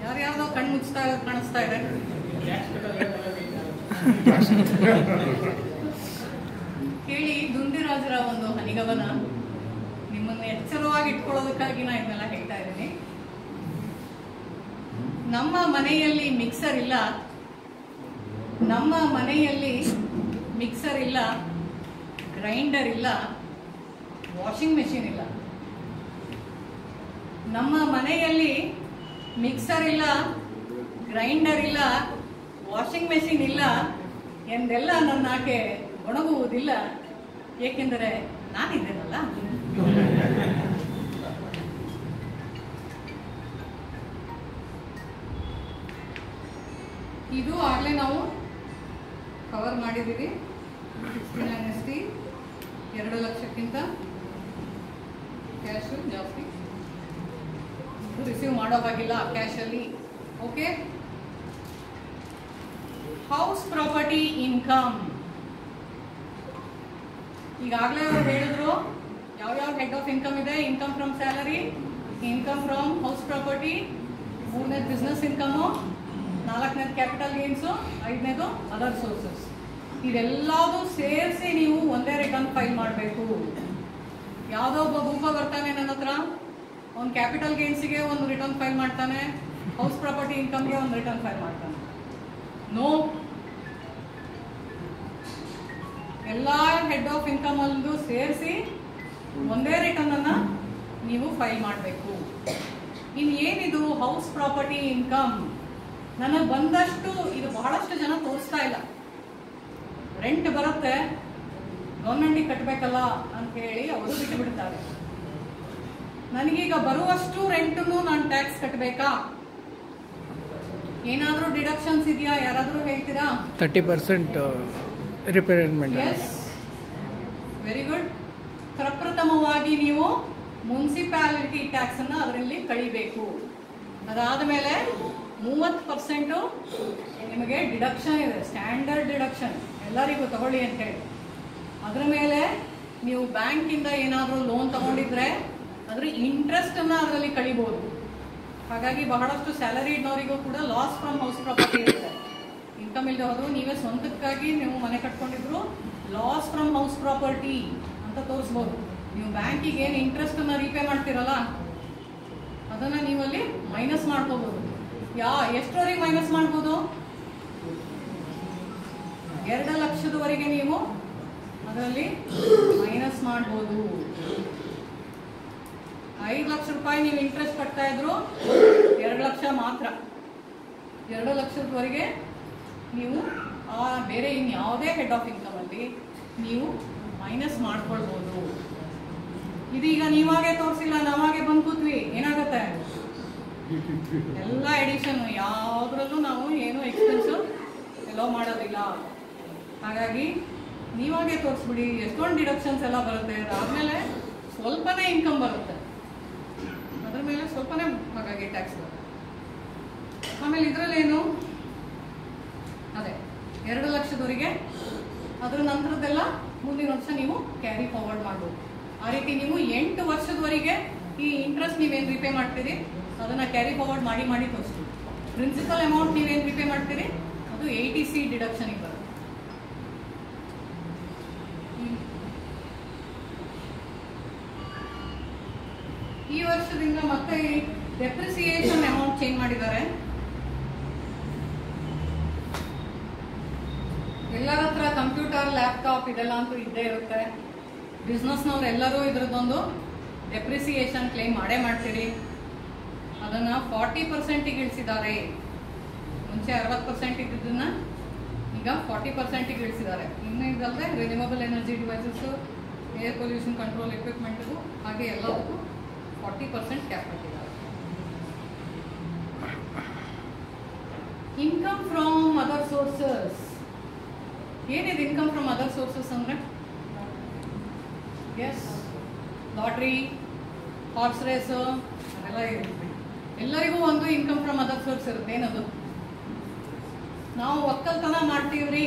ಯಾರ್ಯಾರ್ದೋ ಕಣ್ಣು ಇರೋದು ಕಾಣಿಸ್ತಾ ಇದೆ. ಕೇಳಿ ದುಂದಿರಾಜರ ಒಂದು ಹನಿಗವನ. ನಿಮ್ಮನ್ನು ಎಚ್ಚರವಾಗಿ ಇಟ್ಕೊಳ್ಳೋದಕ್ಕಾಗಿ ನಾ ಇದನ್ನೆಲ್ಲ ಹೇಳ್ತಾ ಇದ್ದೀನಿ. ನಮ್ಮ ಮನೆಯಲ್ಲಿ ಮಿಕ್ಸರ್ ಇಲ್ಲ. ನಮ್ಮ ಮನೆಯಲ್ಲಿ ಮಿಕ್ಸರ್ ಇಲ್ಲ. ಗ್ರೈಂಡರ್ ಇಲ್ಲ. ವಾಷಿಂಗ್ ಮೆಷಿನ್ ಇಲ್ಲ. ನಮ್ಮ ಮನೆಯಲ್ಲಿ ಮಿಕ್ಸರ್ ಇಲ್ಲ ಗ್ರೈಂಡರ್ ಇಲ್ಲ ವಾಷಿಂಗ್ ಮೆಷಿನ್ ಇಲ್ಲ ಎಂದೆಲ್ಲ ನನ್ನ ಆಕೆ ಒಣಗುವುದಿಲ್ಲ. ಏಕೆಂದರೆ ನಾನಿದ್ದೇನಲ್ಲ? ಇದು ಆಗಲೇ ನಾವು ಕವರ್ ಮಾಡಿದ್ದೀವಿ. ಸಿಕ್ಸ್ಟಿ ನೈನ್ ಎಸ್ ಟಿ ಎರಡು ಲಕ್ಷಕ್ಕಿಂತ ಕ್ಯಾಶು ಜಾಸ್ತಿ. ರಿಸೀವ್ ಮಾಡೋವಾಗಿಲ್ಲ ಆ ಕ್ಯಾಶಲ್ಲಿ ಓಕೆ ಹೌಸ್ ಪ್ರಾಪರ್ಟಿ ಇನ್ಕಮ್ ಈಗಾಗಲೇ ಅವ್ರು ಹೇಳಿದ್ರು, ಯಾವ್ಯಾವ ಹೆಡ್ ಆಫ್ ಇನ್ಕಮ್ ಇದೆ? Income from salary income from house property ಮೂರನೇ ಬಿಸ್ನೆಸ್ ಇನ್ಕಮು ನಾಲ್ಕನೇದು ಕ್ಯಾಪಿಟಲ್ ಗೇನ್ಸು ಐದನೇದು ಅದರ್ ಸೋರ್ಸಸ್ ಇದೆಲ್ಲದೂ ಸೇರಿಸಿ ನೀವು ಒಂದೇ ರಿಟರ್ನ್ ಫೈಲ್ ಮಾಡಬೇಕು. ಯಾವುದೋ ಒಬ್ಬ ಗುಂಪ ಬರ್ತಾನೆ ನನ್ನ ಹತ್ರ. ಅವ್ನು ಕ್ಯಾಪಿಟಲ್ ಗೇನ್ಸಿಗೆ ಒಂದು ರಿಟರ್ನ್ ಫೈಲ್ ಮಾಡ್ತಾನೆ. ಹೌಸ್ ಪ್ರಾಪರ್ಟಿ ಇನ್ಕಮ್ಗೆ ಒಂದು ರಿಟರ್ನ್ ಫೈಲ್ ಮಾಡ್ತಾನೆ. ನೋ ಎಲ್ಲ ಹೆಡ್ ಆಫ್ ಇನ್ಕಮ್ ಅಲ್ಲೂ ಸೇರಿಸಿ ಒಂದೇ ರಿಟರ್ನ್ ಅನ್ನ ನೀವು ಫೈಲ್ ಮಾಡಬೇಕು. ಇನ್ನು ಏನಿದು? ಹೌಸ್ ಪ್ರಾಪರ್ಟಿ ಇನ್ಕಮ್ ನನಗೆ ಬಂದಷ್ಟು ಇದು ಬಹಳಷ್ಟು ಜನ ತೋರಿಸ್ತಾ ಇಲ್ಲ. ರೆಂಟ್ ಬರುತ್ತೆ ಗೌರ್ಮೆಂಟಿಗೆ ಕಟ್ಟಬೇಕಲ್ಲ ಅಂತ ಹೇಳಿ ಅವರು ಬಿಟ್ಟು ಬಿಡ್ತಾರೆ ನನಗೀಗ ಬರುವಷ್ಟು ರೆಂಟನ್ನು ನಾನು ಟ್ಯಾಕ್ಸ್ ಕಟ್ಟಬೇಕಾ ಏನಾದರೂ ಡಿಡಕ್ಷನ್ಸ್ ಇದೆಯಾ? ಯಾರಾದರೂ ಹೇಳ್ತೀರಾ? Thirty percent repairment yes very good ಪ್ರಪ್ರಥಮವಾಗಿ ನೀವು ಮುನ್ಸಿಪಾಲಿಟಿ ಟ್ಯಾಕ್ಸನ್ನು ಅನ್ನ ಅದರಲ್ಲಿ ಕಳಿಬೇಕು. ಅದಾದ ಮೇಲೆ ಮೂವತ್ತು ಪರ್ಸೆಂಟು ನಿಮಗೆ ಡಿಡಕ್ಷನ್ ಇದೆ, ಸ್ಟ್ಯಾಂಡರ್ಡ್ ಡಿಡಕ್ಷನ್. ಎಲ್ಲರಿಗೂ ತಗೊಳ್ಳಿ ಅಂತ ಹೇಳಿ. ಅದರ ಮೇಲೆ ನೀವು ಬ್ಯಾಂಕಿಂದ ಏನಾದರೂ ಲೋನ್ ತಗೊಂಡಿದ್ರೆ ಅದ್ರ ಇಂಟ್ರೆಸ್ಟನ್ನು ಅದರಲ್ಲಿ ಕಳಿಬೋದು. ಹಾಗಾಗಿ ಬಹಳಷ್ಟು ಸ್ಯಾಲರಿ ಇದ್ದವರಿಗೂ ಕೂಡ ಲಾಸ್ ಫ್ರಮ್ ಹೌಸ್ ಪ್ರಾಪರ್ಟಿ ಇರುತ್ತೆ. ಇನ್ಕಮ್ ಇಲ್ಲದೆ ಹೋದ್ರು ನೀವೇ ಸ್ವಂತಕ್ಕಾಗಿ ನೀವು ಮನೆ ಕಟ್ಕೊಂಡಿದ್ರು ಲಾಸ್ ಫ್ರಮ್ ಹೌಸ್ ಪ್ರಾಪರ್ಟಿ ಅಂತ ತೋರಿಸ್ಬೋದು. ನೀವು ಬ್ಯಾಂಕಿಗೆ ಏನು ಇಂಟ್ರೆಸ್ಟನ್ನು ರೀಪೇ ಮಾಡ್ತೀರಲ್ಲ, ಅದನ್ನು ನೀವಲ್ಲಿ ಮೈನಸ್ ಮಾಡ್ಕೋಬಹುದು ಯಾ ಎಷ್ಟರವರೆಗೆ ಮೈನಸ್ ಮಾಡ್ಬೋದು? ಎರಡು ಲಕ್ಷದವರೆಗೆ ನೀವು ಅದರಲ್ಲಿ ಮೈನಸ್ ಮಾಡ್ಬೋದು. ಐದು ಲಕ್ಷ ರೂಪಾಯಿ ನೀವು ಇಂಟ್ರೆಸ್ಟ್ ಕಟ್ತಾ ಇದ್ರು, ಎರಡು ಲಕ್ಷ ಮಾತ್ರ. ಎರಡು ಲಕ್ಷದವರೆಗೆ ನೀವು, ಆ, ಬೇರೆ ಇನ್ಯಾವುದೇ ಹೆಡ್ ಆಫ್ ಇನ್ಕಮ್ ಅಲ್ಲಿ ನೀವು ಮೈನಸ್ ಮಾಡ್ಕೊಳ್ಬೋದು. ಇದೀಗ ನೀವಾಗೆ ತೋರಿಸಿಲ್ಲ, ನಾವಾಗೆ ಬಂದು ಕೂತ್ವಿ, ಏನಾಗುತ್ತೆ? ಎಲ್ಲ ಎಡಿಷನ್ ಯಾವುದ್ರಲ್ಲೂ ನಾವು ಏನು ಎಕ್ಸ್ಪೆನ್ಸ್ ಎಲ್ಲೋ ಮಾಡೋದಿಲ್ಲ. ಹಾಗಾಗಿ ನೀವಾಗೆ ತೋರಿಸ್ಬಿಡಿ, ಎಷ್ಟೊಂದು ಡಿಡಕ್ಷನ್ಸ್ ಎಲ್ಲ ಬರುತ್ತೆ. ಅದಾದಮೇಲೆ ಸ್ವಲ್ಪನೇ ಇನ್ಕಮ್ ಬರುತ್ತೆ. ಅದ್ರ ಮೇಲೆ ಸ್ವಲ್ಪನೇ ಹಾಗಾಗಿ ಟ್ಯಾಕ್ಸ್ ಬರುತ್ತೆ. ಆಮೇಲೆ ಇದರಲ್ಲೇನು ಅದೇ, ಎರಡು ಲಕ್ಷದವರೆಗೆ ಅದ್ರ ನಂತರದ್ದೆಲ್ಲ ಮುಂದಿನ ವರ್ಷ ನೀವು ಕ್ಯಾರಿ ಫಾರ್ವರ್ಡ್ ಮಾಡ್ಬೋದು. ಆ ರೀತಿ ನೀವು ಎಂಟು ವರ್ಷದವರೆಗೆ ಈ ಇಂಟ್ರೆಸ್ಟ್ ನೀವೇನು ರಿಪೇ ಮಾಡ್ತೀರಿ? ಅದನ್ನ ಕ್ಯಾರಿ ಫಾರ್ವರ್ಡ್ ಮಾಡಿ ಮಾಡಿ ತೋರಿಸ್ತೀವಿ. ಪ್ರಿನ್ಸಿಪಲ್ ಅಮೌಂಟ್ ನೀವೇನು ರಿಪೇ ಮಾಡ್ತೀರಿ? ಅದು ಏಯ್ಟಿ ಸಿ ಡಿಡಕ್ಷನಿಗೆ ಬರುತ್ತೆ. ಈ- ವರ್ಷದಿಂದ ಮತ್ತೆ ಡೆಪ್ರಿಸಿಯೇಷನ್ ಅಮೌಂಟ್ ಚೇಂಜ್ ಮಾಡಿದ್ದಾರೆ. ಎಲ್ಲರ ಹತ್ರ ಕಂಪ್ಯೂಟರ್ ಲ್ಯಾಪ್ಟಾಪ್ ಇದೆಲ್ಲ ಅಂತೂ ಇದ್ದೇ ಇರುತ್ತೆ. ಬಿಸ್ನೆಸ್ನವ್ರು ಎಲ್ಲರೂ ಇದ್ರದ್ದೊಂದು ಡೆಪ್ರಿಸಿಯೇಷನ್ ಕ್ಲೇಮ್ ಮಾಡೇ ಮಾಡ್ತೀರಿ. ಅದನ್ನ ಫಾರ್ಟಿ ಪರ್ಸೆಂಟಿಗೆ ಇಳಿಸಿದ್ದಾರೆ. ಮುಂಚೆ ಅರವತ್ತು ಪರ್ಸೆಂಟ್ ಇದ್ದಿದ್ದನ್ನ ಈಗ ಫಾರ್ಟಿ ಪರ್ಸೆಂಟಿಗೆ ಇಳಿಸಿದ್ದಾರೆ. ಇನ್ನು ಇದಲ್ಲದೆ renewable energy devices air pollution control ಎಕ್ವಿಪ್ಮೆಂಟ್ಗೂ ಹಾಗೆ ಎಲ್ಲದಕ್ಕೂ ಫಾರ್ಟಿ ಪರ್ಸೆಂಟ್ ಕ್ಯಾಪ್ ಕೊಟ್ಟಿದ್ದಾರೆ. ಇನ್ಕಮ್ ಫ್ರಮ್ ಅದರ್ ಸೋರ್ಸಸ್ ಏನಿದೆ ಇನ್ಕಮ್ ಫ್ರಮ್ ಅದರ್ ಸೋರ್ಸಸ್ ಅಂದ್ರೆ? ಎಸ್ ಲಾಟ್ರಿ ಹಾರ್ಸ್ ರೇಸ್ ಅದೆಲ್ಲ ಇರುತ್ತೆ. ಎಲ್ಲರಿಗೂ ಒಂದು ಇನ್ಕಮ್ ಫ್ರಮ್ ಅದರ್ ಸೋರ್ಸ್ ಇರುತ್ತೆ. ಏನದು? ನಾವು ಒಕ್ಕಲ್ತನ ಮಾಡ್ತೀವ್ರಿ.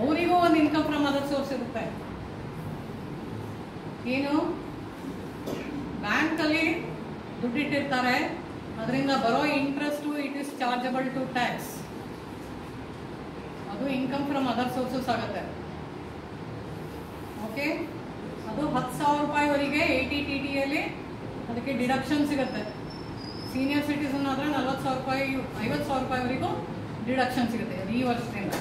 ಅವರಿಗೂ ಒಂದು ಇನ್ಕಮ್ ಫ್ರಮ್ ಅದರ್ ಸೋರ್ಸ್ ಇರುತ್ತೆ. ಏನು? ಬ್ಯಾಂಕ್ ಅಲ್ಲಿ ದುಡ್ಡಿಟ್ಟಿರ್ತಾರೆ. ಅದರಿಂದ ಬರೋ interest it is chargeable to tax ಅದು ಇನ್ಕಮ್ ಫ್ರಮ್ ಅದರ್ ಸೋರ್ಸಸ್ ಆಗುತ್ತೆ. ಓಕೆ ಅದು ಹತ್ತು ಸಾವಿರ ರೂಪಾಯಿವರೆಗೆ ಎ ಟಿ ಟಿ ಟಿಯಲ್ಲಿ ಅದಕ್ಕೆ ಡಿಡಕ್ಷನ್ ಸಿಗುತ್ತೆ. ಸೀನಿಯರ್ ಸಿಟಿಸನ್ ಆದರೆ ನಲ್ವತ್ತು ಸಾವಿರ ರೂಪಾಯಿ ಐವತ್ತು ಸಾವಿರ ರೂಪಾಯಿವರೆಗೂ ಡಿಡಕ್ಷನ್ ಸಿಗುತ್ತೆ ಈ ವರ್ಷದಿಂದ.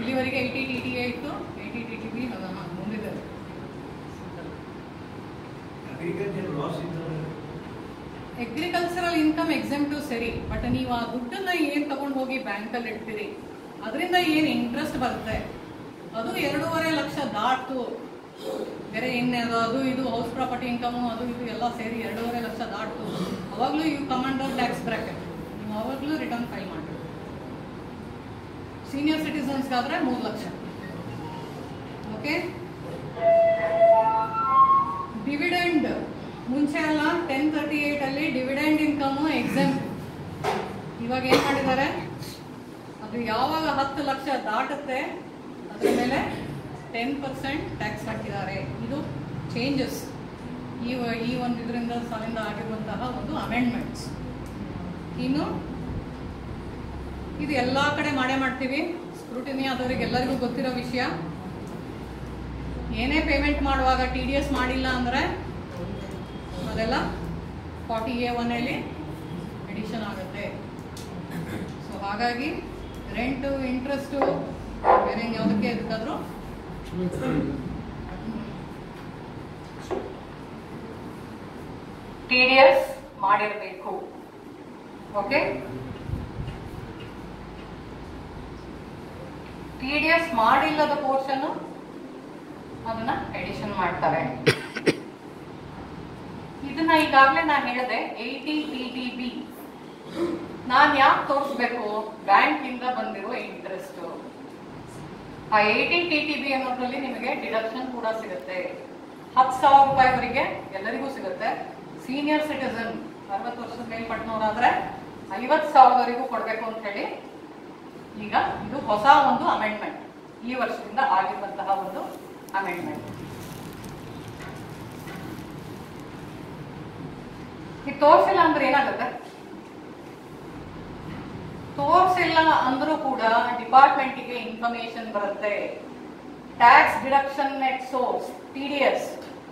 ಇಲ್ಲಿವರೆಗೆ ಐ ಟಿ ಟಿ ಎ ಇತ್ತು ಐ ಟಿ ಟಿ ಬಿ ಅದ ಮುಂದಿದೆ. ಅಗ್ರಿಕಲ್ಚರ್ ಲಾಸ್ ಇದ್ದವ್ರೆ ಅಗ್ರಿಕಲ್ಚರಲ್ ಇನ್ಕಮ್ ಎಕ್ಸೆಂಪ್ಟಿವ್ ಸರಿ ಬಟ್ ನೀವು ಆ ದುಡ್ಡನ್ನು ಏನು ತಗೊಂಡು ಹೋಗಿ ಬ್ಯಾಂಕಲ್ಲಿ ಇಡ್ತೀರಿ? ಅದರಿಂದ ಏನು ಇಂಟ್ರೆಸ್ಟ್ ಬರುತ್ತೆ? ಅದು ಎರಡೂವರೆ ಲಕ್ಷ ದಾಟ್ತು. ಬೇರೆ ಇನ್ನೇನು ಅದು ಅದು ಇದು ಹೌಸ್ ಪ್ರಾಪರ್ಟಿ ಇನ್ಕಮ್ ಅದು ಇದು ಎಲ್ಲ ಸೇರಿ ಎರಡೂವರೆ ಲಕ್ಷ ದಾಟ್ತು. ಅವಾಗಲೂ you come under tax bracket ನೀವು ಅವಾಗಲೂ ರಿಟರ್ನ್ ಫೈಲ್ ಮಾಡಬೇಕು. ಸೀನಿಯರ್ ಸಿಟಿಸನ್ಸ್ಗಾದ್ರೆ ಮೂರು ಲಕ್ಷ. ಓಕೆ ಡಿವಿಡೆಂಡ್ ಮುಂಚೆ ಅಲ್ಲ ಟೆನ್ ತರ್ಟಿ ಏಟ್ ಅಲ್ಲಿ ಡಿವಿಡೆಂಡ್ ಇನ್ಕಮ್ ಎಕ್ಸಾಮ್ ಇವಾಗ ಏನ್ ಮಾಡಿದ್ದಾರೆ? ಅದು ಯಾವಾಗ ಹತ್ತು ಲಕ್ಷ ದಾಟುತ್ತೆ, ಅದ್ರ ಮೇಲೆ ಟೆನ್ ಪರ್ಸೆಂಟ್ ಟ್ಯಾಕ್ಸ್ ಹಾಕಿದ್ದಾರೆ ಇದು ಚೇಂಜಸ್ ಈ ಈ ಒಂದು ಇದರಿಂದ ಸಾಲಿಂದ ಆಗಿರುವಂತಹ ಒಂದು ಅಮೆಂಡ್ಮೆಂಟ್ಸ್ ಇನ್ನು ಇದು ಎಲ್ಲ ಕಡೆ ಮಾಡೇ ಮಾಡ್ತೀವಿ. ಸ್ಕ್ರೂಟಿನಿ ಆದವರಿಗೆ ಎಲ್ಲರಿಗೂ ಗೊತ್ತಿರೋ ವಿಷಯ. ಏನೇ ಪೇಮೆಂಟ್ ಮಾಡುವಾಗ ಟಿ ಡಿ ಎಸ್ ಮಾಡಿಲ್ಲ ಅಂದರೆ ಅದೆಲ್ಲ ಫಾರ್ಟಿ ಎ ಒನ್ನಲ್ಲಿ ಎಡಿಷನ್ ಆಗುತ್ತೆ. ಸೊ ಹಾಗಾಗಿ ರೆಂಟು ಇಂಟ್ರೆಸ್ಟು ಬೇರೆ ಯಾವುದಕ್ಕೆ ಇದಕ್ಕಾದ್ರೂ ಟಿ ಮಾಡಿರಬೇಕು. ಓಕೆ ಟಿ ಮಾಡಿಲ್ಲದ ಪೋರ್ಷನ್ ಅದನ್ನ ಎಡಿಷನ್ ಮಾಡ್ತಾರೆ. ಇದನ್ನ ಈಗಾಗಲೇ ನಾನು ಹೇಳಿದೆ ಏಟಿ ಟಿ ಟಿ ನಾನ್ ಯಾಕೆ ತೋರಿಸ್ಬೇಕು? ಬ್ಯಾಂಕ್ ಇಂದ ಬಂದಿರೋ ಇಂಟ್ರೆಸ್ಟ್ ಆ ಏಟಿ ಟಿ ಟಿ ಬಿ ಅನ್ನೋದ್ರಲ್ಲಿ ನಿಮಗೆ ಡಿಡಕ್ಷನ್ ಕೂಡ ಸಿಗುತ್ತೆ. ಹತ್ತು ಸಾವಿರ ರೂಪಾಯಿವರೆಗೆ ಎಲ್ಲರಿಗೂ ಸಿಗುತ್ತೆ. ಸೀನಿಯರ್ ಸಿಟಿಸನ್ ಅರವತ್ತು ವರ್ಷದ ಮೇಲ್ಪಟ್ಟನವರಾದ್ರೆ ಐವತ್ತು ಸಾವಿರವರೆಗೂ ಕೊಡಬೇಕು ಅಂತ ಹೇಳಿ ಈಗ ಇದು ಹೊಸ ಒಂದು ಅಮೆಂಡ್ಮೆಂಟ್ ಈ ವರ್ಷದಿಂದ ಆಗಿರುವಂತಹ ಒಂದು ಅಮೆಂಡ್ಮೆಂಟ್ ಇದು ತೋರಿಸಿಲ್ಲ ಅಂದ್ರೆ ಏನಾಗುತ್ತೆ? ತೋರಿಸಿಲ್ಲ ಅಂದ್ರೂ ಕೂಡ ಡಿಪಾರ್ಟ್ಮೆಂಟಿಗೆ ಇನ್ಫಾರ್ಮೇಶನ್ ಬರುತ್ತೆ. Tax deduction net source T D S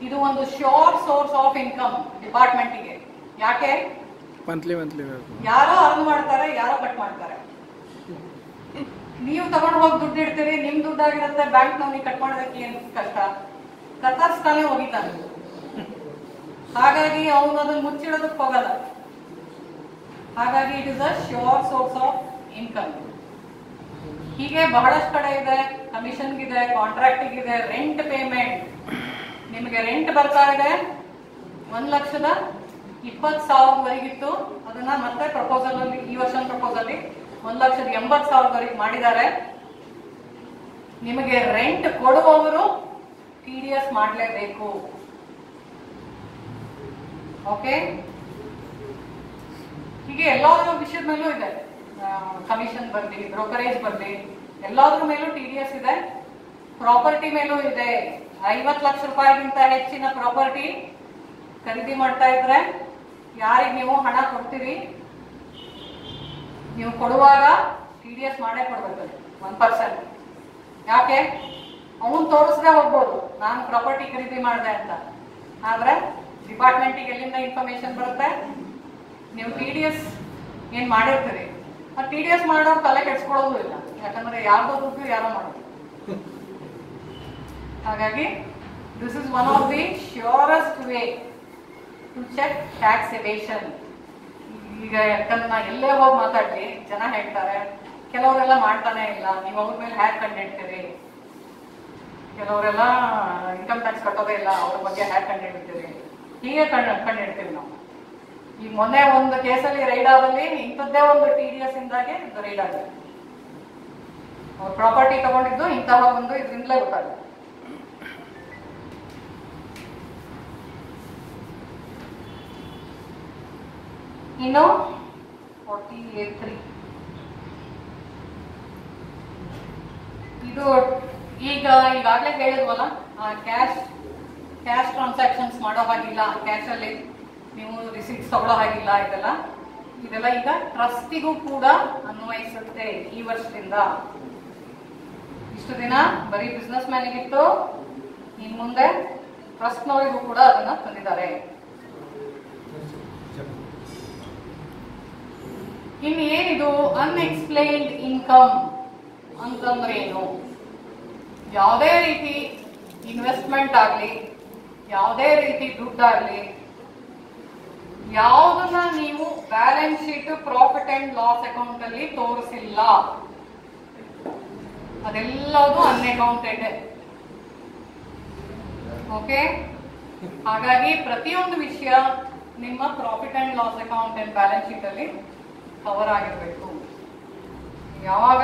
ಇದು ಒಂದು ಶೋರ್ ಸೋರ್ಸ್ ಆಫ್ ಇನ್ಕಮ್ ಡಿಪಾರ್ಟ್ಮೆಂಟಿಗೆ ಯಾಕೆ? ಮಂತ್ಲಿ ಮಂತ್ಲಿ ಯಾರೋ ಅರ್ನ್ ಮಾಡ್ತಾರೆ ಯಾರೋ ಕಟ್ ಮಾಡ್ತಾರೆ. ನೀವು ತಗೊಂಡು ಹೋಗಿ ದುಡ್ಡು ಇಡ್ತೀರಿ ನಿಮ್ ದುಡ್ಡಾಗಿರುತ್ತೆ ಬ್ಯಾಂಕ್ ನವನಿಗೆ ಕಟ್ ಮಾಡೋದಕ್ಕೆ ಏನು ಕಷ್ಟ? ಕತ್ತರಿಸ್ತಾನೆ ಹೋಗಿತಾನೆ ಹಾಗಾಗಿ ಅವನು ಅದನ್ನ ಮುಚ್ಚಿಡೋದಕ್ಕೆ ಹೋಗಲ್ಲ. ಹಾಗಾಗಿ it is a sure source of income ಹೀಗೆ ಬಹಳಷ್ಟು ಕಡೆ ಇದೆ ಕಮಿಷನ್ಗಿದೆ ಇದೆ ಕಾಂಟ್ರಾಕ್ಟ್ ಇದೆ ರೆಂಟ್ ಪೇಮೆಂಟ್ ನಿಮಗೆ ರೆಂಟ್ ಬರ್ತಾ ಇದೆ ಒಂದ್ ಲಕ್ಷದ ಇಪ್ಪತ್ ಸಾವಿರವರೆಗಿತ್ತು. ಅದನ್ನ ಮತ್ತೆ ಪ್ರಪೋಸಲ್ ಅಲ್ಲಿ, ಈ ವರ್ಷ ಪ್ರಪೋಸಲ್ ಅಲ್ಲಿ ಒಂದ್ ಲಕ್ಷದ ಎಂಬತ್ ಸಾವಿರವರೆಗೆ ಮಾಡಿದ್ದಾರೆ. ನಿಮಗೆ ರೆಂಟ್ ಕೊಡುವವರು ಟಿ ಡಿ ಎಸ್ ಮಾಡಲೇಬೇಕು. ಓಕೆ ಹೀಗೆ ಎಲ್ಲಾದ್ರ ವಿಷಯದ ಮೇಲೂ ಇದೆ ಕಮಿಷನ್ ಬರ್ಲಿ ಬ್ರೋಕರೇಜ್ ಬರ್ಲಿ, ಎಲ್ಲಾದ್ರ ಮೇಲೂ ಟಿ ಡಿ ಎಸ್ ಇದೆ. ಪ್ರಾಪರ್ಟಿ ಮೇಲೂ ಇದೆ. ಐವತ್ ಲಕ್ಷ ರೂಪಾಯಿಗಿಂತ ಹೆಚ್ಚಿನ ಪ್ರಾಪರ್ಟಿ ಖರೀದಿ ಮಾಡ್ತಾ ಇದ್ರೆ ಯಾರಿಗೆ ನೀವು ಹಣ ಕೊಡ್ತೀರಿ? ನೀವು ಕೊಡುವಾಗ ಟಿ ಡಿ ಎಸ್ ಮಾಡೇ ಕೊಡ್ಬೇಕು. ಒನ್ ಪರ್ಸೆಂಟ್ ಯಾಕೆ? ಅವನ್ ತೋರಿಸ್ದೆ ಹೋಗ್ಬೋದು. ನಾನು ಪ್ರಾಪರ್ಟಿ ಖರೀದಿ ಮಾಡಿದೆ ಅಂತ. ಆದ್ರೆ ಡಿಪಾರ್ಟ್ಮೆಂಟಿಗೆ ಎಲ್ಲಿಂದ ಇನ್ಫಾರ್ಮೇಶನ್ ಬರುತ್ತೆ? ನೀವು ಟಿ ಡಿ ಎಸ್ ಏನ್ ಮಾಡಿರ್ತೀರಿ? ಆ ಟಿ ಡಿ ಎಸ್ ಮಾಡೋರು ತಲೆ ಕೆಡ್ಸ್ಕೊಳ್ಳೋದು ಇಲ್ಲ. ಯಾಕಂದ್ರೆ ಯಾರ್ದೋ ದುಡ್ಡು ಯಾರೋ ಮಾಡೋದು. ಹಾಗಾಗಿ this is one of the surest way to check tax evasion ಈಗ ಯಾಕಂದ್ರೆ ಎಲ್ಲೇ ಹೋಗಿ ಮಾತಾಡ್ಲಿ, ಜನ ಹೇಳ್ತಾರೆ, ಕೆಲವರೆಲ್ಲ ಮಾಡ್ತಾನೆ ಇಲ್ಲ, ನೀವು ಅವ್ರ ಮೇಲೆ ಹ್ಯಾಕ್ ಕಂಡಿಡ್ತೀರಿ ಕೆಲವರೆಲ್ಲ ಇನ್ಕಮ್ ಟ್ಯಾಕ್ಸ್ ಕಟ್ಟೋದೇ ಇಲ್ಲ, ಅವ್ರ ಬಗ್ಗೆ ಹ್ಯಾಕ್ ಕಂಡಿಡ್ತೀರಿ ಹೀಗೆ ಕಂಡು, ಕಂಡಿಡ್ತೀವಿ ನಾವು. ಈ ಮೊನ್ನೆ ಒಂದು ಕೇಸಲ್ಲಿ ರೈಡ್ ಆದಲ್ಲಿ, ಇಂಥದ್ದೇ ಒಂದು ಟಿ ಡಿ ಎಸ್ ಇಂದಾಗೆ ರೈಡ್ ಆಗಿದೆ. ಅವ್ರ ಪ್ರಾಪರ್ಟಿ ತಗೊಂಡಿದ್ದು ಇಂತಹ ಒಂದು ಇದರಿಂದಲೇ ಗೊತ್ತಾಗಿದೆ. ಇನ್ನು ಫಾರ್ಟಿ ತ್ರೀ ಇದು ಈಗ ಈಗಾಗಲೇ ಹೇಳಿದ್ವಲ್ಲ ಕ್ಯಾಶ್ ಕ್ಯಾಶ್ ಟ್ರಾನ್ಸಾಕ್ಷನ್ಸ್ ಮಾಡೋ ಹಾಗಿಲ್ಲ. ಕ್ಯಾಶ್ ಅಲ್ಲಿ ನೀವು ರಿಸೀಟ್ಸ್ ತಗೊಳ್ಳೋ ಹಾಗಿಲ್ಲ ಇದೆಲ್ಲ. ಇದೆಲ್ಲ ಈಗ ಟ್ರಸ್ಟಿಗೂ ಕೂಡ ಅನ್ವಯಿಸುತ್ತೆ ಈ ವರ್ಷದಿಂದ. ಇಷ್ಟು ದಿನ ಬರೀ ಬಿಸ್ನೆಸ್ ಮ್ಯಾನಿಗಿತ್ತು ಇನ್ ಮುಂದೆ ಟ್ರಸ್ಟ್ನವರಿಗೂ ಕೂಡ ಅದನ್ನ ತಂದಿದ್ದಾರೆ. ಇನ್ನು ಏನಿದು? ಅನ್ಎಕ್ಸ್ಪ್ಲೈನ್ಡ್ ಇನ್ಕಮ್ ಅಂತಂದ್ರೆ ಏನು ಯಾವುದೇ ರೀತಿ ಇನ್ವೆಸ್ಟ್ಮೆಂಟ್ ಆಗಲಿ, ಯಾವುದೇ ರೀತಿ ದುಡ್ಡಾಗಲಿ, ಯಾವುದನ್ನ ನೀವು balance sheet profit and loss account ಅಲ್ಲಿ ತೋರಿಸಿಲ್ಲ. ಅದೆಲ್ಲದು ಅನ್ಅಕೌಂಟೆಡ್ ಓಕೆ ಹಾಗಾಗಿ ಪ್ರತಿಯೊಂದು ವಿಷಯ ನಿಮ್ಮ profit and loss account and balance sheet ಅಲ್ಲಿ ಕವರ್ ಆಗಿರಬೇಕು. ಯಾವಾಗ?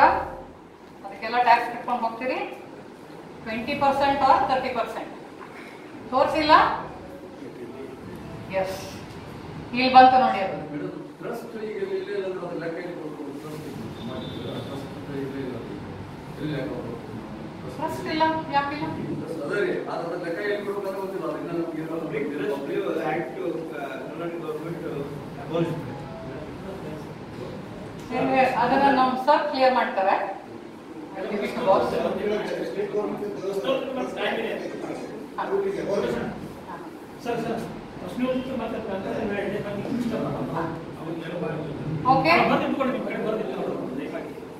ಅದಕ್ಕೆಲ್ಲ ಟ್ಯಾಕ್ಸ್ ಕಟ್ಕೊಂಡು ಹೋಗ್ತೀರಿ. Twenty percent or thirty percent ತೋರಿಸಿಲ್ಲ? ಎಸ್ ಇಲ್ಲಿ ಬಂತು ನೋಡಿ ಅದು. ಟ್ರಸ್ಟ್ ಈಗ ಇಲ್ಲೇ ಇಲ್ಲ ಅಂದ್ರೆ ಏನ್ವೆ, ಅದನ್ನ ನಾವು ಸರ್ ಕ್ಲಿಯರ್ ಮಾಡ್ತಾರೆ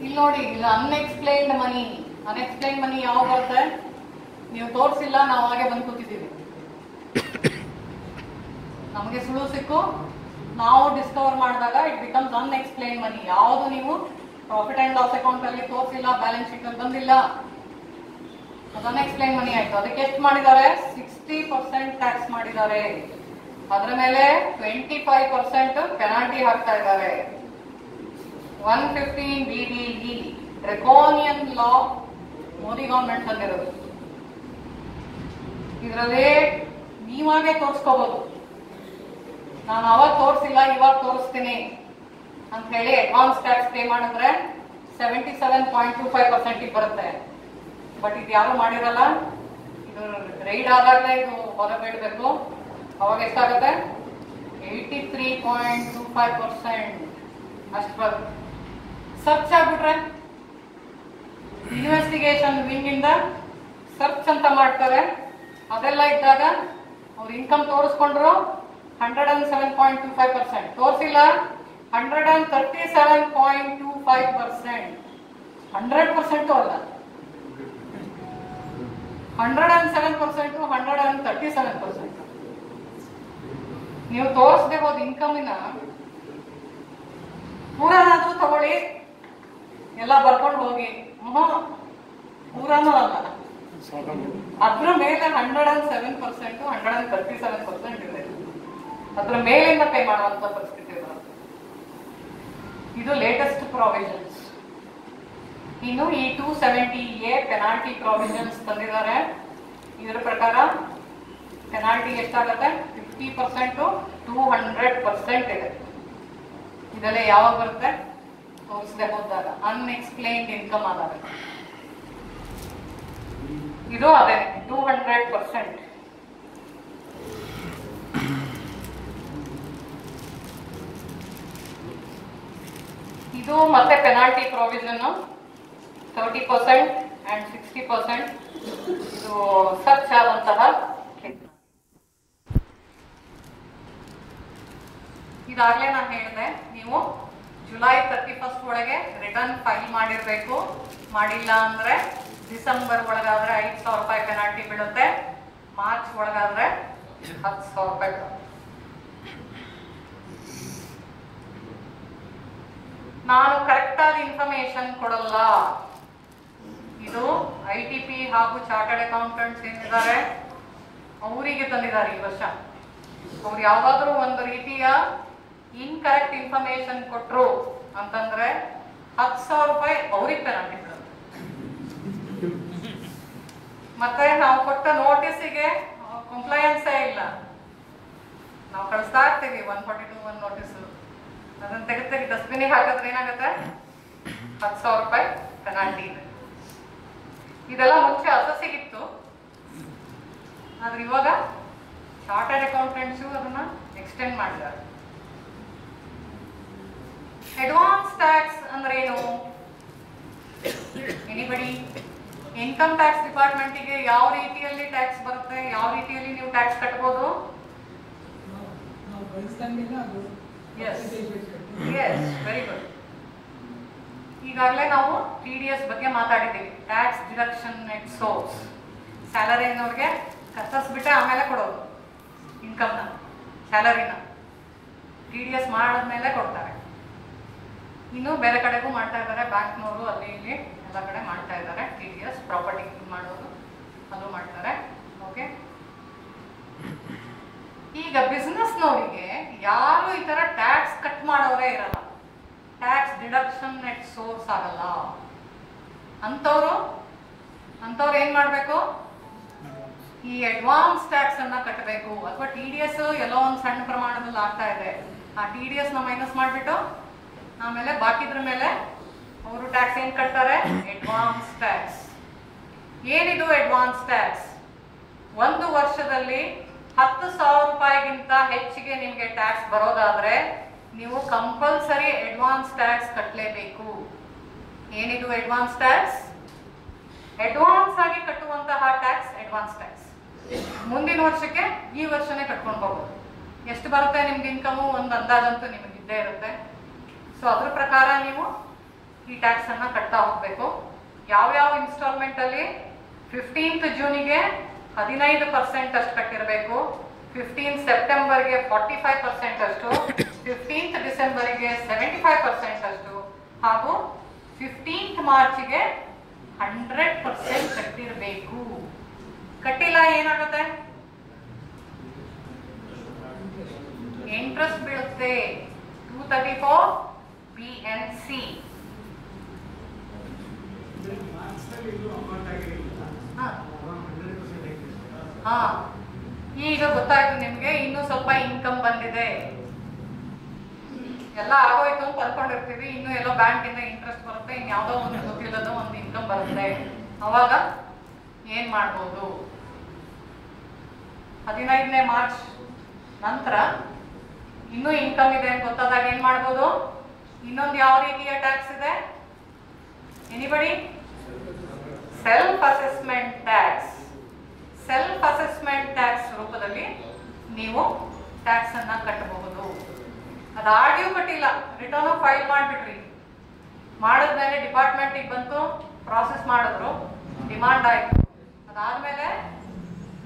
ಇಲ್ಲಿ ನೋಡಿ ಇಲ್ಲ ಅನ್ಎಕ್ಸ್ಪ್ಲೈನ್ಡ್ ಮನಿ ಅನ್ಎಕ್ಸ್ಪ್ಲೈನ್ ಮನಿ ಯಾವಾಗ ಬರುತ್ತೆ? ನೀವು ತೋರಿಸಿಲ್ಲ ನಾವು ಹಾಗೆ ಬಂದು ಕೂತಿದ್ದೀವಿ. ನಮಗೆ ಸುಳು ಸಿಕ್ಕು. ನಾವು ಡಿಸ್ಕವರ್ ಮಾಡಿದಾಗ ಇಟ್ ಬಿಕಮ್ಸ್ ಅನ್ಎಕ್ಸ್ಪ್ಲೈನ್ ಮನಿ ಯಾವುದು ನೀವು ಪ್ರಾಫಿಟ್ ಅಂಡ್ ಲಾಸ್ ಅಕೌಂಟ್ ಅಲ್ಲಿ ತೋರಿಸಿಲ್ಲ ಬ್ಯಾಲೆನ್ಸ್ ಶೀಟ್ ಅಲ್ಲಿ ಬಂದಿಲ್ಲ. ಅದು ಎಕ್ಸ್ಪ್ಲೈನ್ ಮನಿ ಆಯ್ತು. ಅದಕ್ಕೆ ಎಷ್ಟು ಮಾಡಿದ್ದಾರೆ? ಸಿಕ್ಸ್ಟಿ ಪರ್ಸೆಂಟ್ ಟ್ಯಾಕ್ಸ್ ಮಾಡಿದ್ದಾರೆ. ಅದರ ಮೇಲೆ ಟ್ವೆಂಟಿ ಫೈವ್ ಪರ್ಸೆಂಟ್ ಪೆನಾಲ್ಟಿ ಹಾಕ್ತಾ ಇದ್ದಾರೆ. One fifteen B D E draconian law Modi government ತಂದಿರೋದು. ಇದರಲ್ಲಿ ನೀವಾಗೆ ತೋರಿಸ್ಕೋಬಹುದು ನಾನು ಅವಾಗ ತೋರಿಸಿಲ್ಲ, ಇವಾಗ ತೋರಿಸ್ತೀನಿ ಅಂತ ಹೇಳಿ ಅಡ್ವಾನ್ಸ್ ಟ್ಯಾಕ್ಸ್ ಪೇ ಮಾಡಿದ್ರೆ seventy seven point two five ಪರ್ಸೆಂಟಿಗೆ ಬರುತ್ತೆ. ಬಟ್ ಇದು ಯಾರು ಮಾಡಿರಲ್ಲ, ಇದು ರೈಡ್ ಆದಾಗಲೇ ಇದು ಹೊರಬಿಡಬೇಕು ಅವಾಗ ಎಷ್ಟಾಗುತ್ತೆ? Eighty three point two five percent ಅಷ್ಟು ಬರುತ್ತೆ. ಸರ್ಚ್ ಆಗ್ಬಿಟ್ರೆ ಇನ್ವೆಸ್ಟಿಗೇಷನ್ ವಿಂಗ್ ಇಂದ ಸರ್ಚ್ ಅಂತ ಮಾಡ್ತಾರೆ. ಅದೆಲ್ಲ ಇದ್ದಾಗ ಅವ್ರು income ತೋರಿಸ್ಕೊಂಡ್ರು hundred and seven point two five percent ತೋರಿಸಿಲ್ಲ? Hundred and thirty seven point two five percent hundred percent ಅಲ್ಲ. Hundred and seven percent hundred and thirty seven percent ನೀವು ತೋರಿಸದೆ ಹೋದ ಇನ್ಕಮಿನ ಪೂರನಾದ್ರೂ ತಗೊಳ್ಳಿ. ಎಲ್ಲ ಬರ್ಕೊಂಡು ಹೋಗಿ. ಪೂರನೂ ಅಲ್ಲ. ಅದ್ರ ಮೇಲೆ hundred and seven percent hundred and thirty seven percent ಇದೆ. ಅದ್ರ ಮೇಲಿಂದ ಪೇ ಮಾಡುವಂತ ಪರಿಸ್ಥಿತಿ ಬರುತ್ತೆ ಇದು ಲೇಟೆಸ್ಟ್ ಪ್ರಾವಿಷನ್ಸ್ ಇನ್ನು ಈ two seventy A penalty provisions ತಂದಿದ್ದಾರೆ. ಇದರ ಪ್ರಕಾರ ಪೆನಾಲ್ಟಿ ಎಷ್ಟಾಗುತ್ತೆ? Fifty percent two hundred percent ಇದೆ. ಇದೆಲ್ಲ ಯಾವಾಗ ಬರುತ್ತೆ? ತೋರಿಸದೆ ಹೋದಾಗ. ಅನ್ಎಕ್ಸ್ಪ್ಲೈನ್ಡ್ ಇನ್ಕಮ್ ಆದಾಗ. ಇದು ಅದೇ ಟೂ ಹಂಡ್ರೆಡ್ ಪರ್ಸೆಂಟ್ ಇದು ಮತ್ತೆ penalty provision thirty percent and sixty percent ಇದು ಸರ್ಚ್ ಆದಂತಹ ಇದಾಗಲೇ ನಾನು ಹೇಳಿದೆ, ನೀವು ಜುಲೈ ತರ್ಟಿ ಫಸ್ಟ್ ಒಳಗೆ ರಿಟರ್ನ್ ಫೈಲ್ ಮಾಡಿರಬೇಕು. ಮಾಡಿಲ್ಲ ಅಂದರೆ ಡಿಸೆಂಬರ್ ಒಳಗಾದರೆ ಐದು ಸಾವಿರ ರೂಪಾಯಿ ಪೆನಾಲ್ಟಿ ಬೀಳುತ್ತೆ. ಮಾರ್ಚ್ ಒಳಗಾದರೆ ಹತ್ತು ಸಾವಿರ ರೂಪಾಯಿ ನಾನು ಕರೆಕ್ಟ್ ಆದ ಇನ್ಫಾರ್ಮೇಶನ್ ಕೊಡಲ್ಲ. ಇದು ಐ ಟಿ ಪಿ ಹಾಗೂ ಚಾರ್ಟರ್ಡ್ ಅಕೌಂಟೆಂಟ್ಸ್ ಏನಿದ್ದಾರೆ? ಅವರಿಗೆ ತಂದಿದ್ದಾರೆ ಈ ವರ್ಷ. ಅವ್ರು ಯಾವಾದ್ರೂ ಒಂದು ರೀತಿಯ ಇನ್ಕರೆಕ್ಟ್ ಇನ್ಫಾರ್ಮೇಶನ್ ಕೊಟ್ರು ಅಂತಂದ್ರೆ ಹತ್ತು ಸಾವಿರ ರೂಪಾಯಿ ಅವ್ರಿಗೆ ಪೆನಾಲ್ಟಿ ಮತ್ತೆ ನಾವು ಕೊಟ್ಟ ನೋಟಿಸಿಗೆ ಕಂಪ್ಲೈನ್ಸೇ ಇಲ್ಲ. ನಾವು ಕಳಿಸ್ತಾ ಇರ್ತೀವಿ one forty two one notice ಅದನ್ನ ತೆಗೆದು ತೆಗೆದ ಹಾಕಿದ್ರೆ ಏನಾಗುತ್ತೆ? ಹತ್ತು ಸಾವಿರ ರೂಪಾಯಿ ಪೆನಾಲ್ಟಿ ಇದೆ. ಇದೆಲ್ಲ ಮುಂಚೆ ಅಸಸಿಗಿತ್ತು ಆದ್ರೆ ಇವಾಗ ಚಾರ್ಟರ್ಡ್ ಅಕೌಂಟೆಂಟ್ಸು ಅದನ್ನ ಎಕ್ಸ್ಟೆಂಡ್ ಮಾಡಿದ್ದಾರೆ. ಅಡ್ವಾನ್ಸ್ ಟ್ಯಾಕ್ಸ್ ಅಂದ್ರೆ ಏನು? ಎನಿಬಡಿ ಇನ್ಕಮ್ ಟ್ಯಾಕ್ಸ್ ಡಿಪಾರ್ಟ್ಮೆಂಟಿಗೆ ಯಾವ ರೀತಿಯಲ್ಲಿ ಟ್ಯಾಕ್ಸ್ ಬರುತ್ತೆ? ಯಾವ ರೀತಿಯಲ್ಲಿ ನೀವು ಟ್ಯಾಕ್ಸ್ ಕಟ್ಬೋದು? ಎಸ್ ವೆರಿ ಗುಡ್ ಈಗಾಗಲೇ ನಾವು ಟಿ ಡಿ ಎಸ್ ಬಗ್ಗೆ ಮಾತಾಡಿದ್ದೀವಿ. Tax deduction at source salary ಅನ್ನೋರಿಗೆ ಕತ್ತರಿಸ್ಬಿಟ್ಟೆ ಆಮೇಲೆ ಕೊಡೋದು. ಇನ್ಕಮ್ನ ಸ್ಯಾಲರಿನ ಟಿ ಡಿ ಎಸ್ ಮಾಡಿದ್ಮೇಲೆ ಕೊಡ್ತಾರೆ. ಇನ್ನು ಬೇರೆ ಕಡೆಗೂ ಮಾಡ್ತಾ ಇದ್ದಾರೆ. ಬ್ಯಾಂಕ್ನವರು ಅಲ್ಲಿ ಇಲ್ಲಿ ಎಲ್ಲ ಕಡೆ ಮಾಡ್ತಾ ಇದ್ದಾರೆ. ಟಿ ಡಿ ಎಸ್ ಪ್ರಾಪರ್ಟಿ ಮಾಡೋದು. ಅದು ಮಾಡ್ತಾರೆ. ಓಕೆ ಈಗ ಬಿಸ್ನೆಸ್ನವರಿಗೆ ಯಾರು ಈ ತರ ಟ್ಯಾಕ್ಸ್ ಮಾಡೋರೇ ಇರಲ್ಲ. ಟ್ಯಾಕ್ಸ್ ಡಿಡಕ್ಷನ್ ನೆಟ್ ಸೋರ್ಸ್ ಆಗಲ್ಲ. ಅಂಥವ್ರು ಅಂಥವ್ರು ಏನ್ ಮಾಡ್ಬೇಕು? ಈ ಅಡ್ವಾನ್ಸ್ ಟ್ಯಾಕ್ಸ್ ಅನ್ನ ಕಟ್ಟಬೇಕು ಅಥವಾ ಟಿ ಡಿ ಎಸ್ ಎಲ್ಲೋ ಒಂದು ಸಣ್ಣ ಪ್ರಮಾಣದಲ್ಲಿ ಆಗ್ತಾ ಇದೆ. ಆ ಟಿ ಡಿ ಎಸ್ನ ಮೈನಸ್ ಮಾಡ್ಬಿಟ್ಟು, ಆಮೇಲೆ ಬಾಕಿದ್ರ ಮೇಲೆ ಅವರು ಟ್ಯಾಕ್ಸ್ ಏನ್ ಕಟ್ತಾರೆ? ಅಡ್ವಾನ್ಸ್ ಟ್ಯಾಕ್ಸ್ ಏನಿದು ಅಡ್ವಾನ್ಸ್ ಟ್ಯಾಕ್ಸ್ ಒಂದು ವರ್ಷದಲ್ಲಿ ಹತ್ತು ಸಾವಿರ ರೂಪಾಯಿಗಿಂತ ಹೆಚ್ಚಿಗೆ ನಿಮಗೆ ಟ್ಯಾಕ್ಸ್ ಬರೋದಾದ್ರೆ ನೀವು ಕಂಪಲ್ಸರಿ ಅಡ್ವಾನ್ಸ್ ಟ್ಯಾಕ್ಸ್ ಕಟ್ಟಲೇಬೇಕು ಏನಿದು ಅಡ್ವಾನ್ಸ್ ಟ್ಯಾಕ್ಸ್ ಅಡ್ವಾನ್ಸ್ ಆಗಿ ಕಟ್ಟುವಂತಹ ಟ್ಯಾಕ್ಸ್ ಅಡ್ವಾನ್ಸ್ ಟ್ಯಾಕ್ಸ್ ಮುಂದಿನ ವರ್ಷಕ್ಕೆ ಈ ವರ್ಷನೇ ಕಟ್ಕೊಂಡು ಹೋಗೋದು ಎಷ್ಟು ಬರುತ್ತೆ ನಿಮ್ಗೆ ಇನ್ಕಮು ಒಂದು ಅಂದಾಜಂತೂ ನಿಮಗೆ ಇದ್ದೇ ಇರುತ್ತೆ. ಸೊ ಅದ್ರ ಪ್ರಕಾರ ನೀವು ಈ ಟ್ಯಾಕ್ಸನ್ನು ಕಟ್ತಾ ಹೋಗ್ಬೇಕು. ಯಾವ್ಯಾವ ಇನ್ಸ್ಟಾಲ್ಮೆಂಟ್ ಅಲ್ಲಿ? ಫಿಫ್ಟೀನ್ತ್ ಜೂನಿಗೆ ಹದಿನೈದು ಪರ್ಸೆಂಟ್ ಅಷ್ಟು ಕಟ್ಟಿರಬೇಕು. ಫಿಫ್ಟೀನ್ ಸೆಪ್ಟೆಂಬರ್ಗೆ ಫಾರ್ಟಿ ಫೈವ್ ಪರ್ಸೆಂಟ್ ಅಷ್ಟು ಫಿಫ್ಟೀನ್ತ್ ಡಿಸೆಂಬರ್ಗೆ ಸೆವೆಂಟಿ ಫೈವ್ ಪರ್ಸೆಂಟ್ ಅಷ್ಟು ಹಾಗೂ ಫಿಫ್ಟೀನ್ತ್ ಮಾರ್ಚ್ಗೆ ಹಂಡ್ರೆಡ್ ಪರ್ಸೆಂಟ್ ಕಟ್ಟಿರಬೇಕು. ಕಟ್ಟಿಲ್ಲ ಏನಾಗುತ್ತೆ? ಇಂಟ್ರೆಸ್ಟ್ ಬೀಳುತ್ತೆ. Two thirty four B and C ಹಾಂ. ಈಗ ಗೊತ್ತಾಯ್ತು ನಿಮ್ಗೆ, ಇನ್ನೂ ಸ್ವಲ್ಪ ಇನ್ಕಮ್ ಬಂದಿದೆ. ಎಲ್ಲ ಆಗೋಯ್ತು ಅಂತ ಅನ್ಕೊಂಡಿರ್ತೀವಿ, ಇನ್ನು ಎಲ್ಲೋ ಬ್ಯಾಂಕ್ ಇಂದ ಇಂಟ್ರೆಸ್ಟ್ ಬರುತ್ತೆ, ಇನ್ ಯಾವ್ದೋ ಒಂದು ಗೊತ್ತಿಲ್ಲದ ಒಂದು ಇನ್ಕಮ್ ಬರುತ್ತೆ. ಅವಾಗ ಏನ್ ಮಾಡ್ಬೋದು? ಹದಿನೈದನೇ ಮಾರ್ಚ್ ನಂತರ ಇನ್ನೂ ಇನ್ಕಮ್ ಇದೆ ಅಂತ ಗೊತ್ತಾದಾಗ ಏನ್ ಮಾಡ್ಬೋದು? ಇನ್ನೊಂದು ಯಾವ ರೀತಿಯ ಟ್ಯಾಕ್ಸ್ ಇದೆ? Anybody self assessment tax self assessment tax ರೂಪದಲ್ಲಿ ನೀವು ಟ್ಯಾಕ್ಸ್ ಅನ್ನ ಕಟ್ಟಬಹುದು ಅದಾಗ್ಯೂ ಕಟ್ಟಿಲ್ಲ. ರಿಟರ್ನ್ ಫೈಲ್ ಮಾಡಿಬಿಟ್ರಿ. ಮಾಡಿದ್ಮೇಲೆ ಡಿಪಾರ್ಟ್ಮೆಂಟಿಗೆ ಬಂತು ಪ್ರಾಸೆಸ್ ಮಾಡಿದ್ರು ಡಿಮಾಂಡ್ ಆಯಿತು. ಅದಾದ್ಮೇಲೆ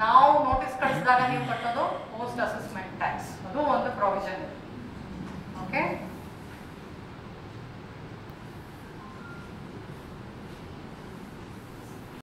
ನಾವು ನೋಟಿಸ್ ಕಳಿಸಿದಾಗ ನೀವು ಕಟ್ಟೋದು ಪೋಸ್ಟ್ ಅಸೆಸ್ಮೆಂಟ್ ಟ್ಯಾಕ್ಸ್ ಅದು ಒಂದು ಪ್ರಾವಿಷನ್ ಓಕೆ